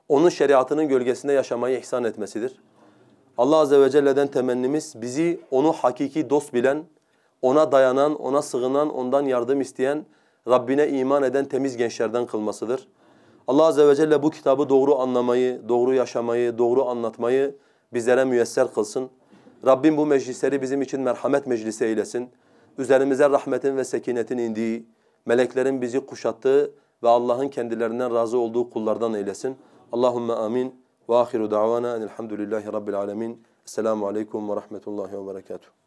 onun şeriatının gölgesinde yaşamayı ihsan etmesidir. Allah Azze ve Celle'den temennimiz bizi onu hakiki dost bilen, ona dayanan, ona sığınan, ondan yardım isteyen, Rabbine iman eden temiz gençlerden kılmasıdır. Allah Azze ve Celle bu kitabı doğru anlamayı, doğru yaşamayı, doğru anlatmayı bizlere müyesser kılsın. Rabbim bu meclisleri bizim için merhamet meclisi eylesin. Üzerimize rahmetin ve sekinetin indiği, meleklerin bizi kuşattığı ve Allah'ın kendilerinden razı olduğu kullardan eylesin. Allahumme amin. Ve ahiru davana enelhamdülillahi rabbil alemin. Esselamu aleyküm ve rahmetullahi ve berekatuhu.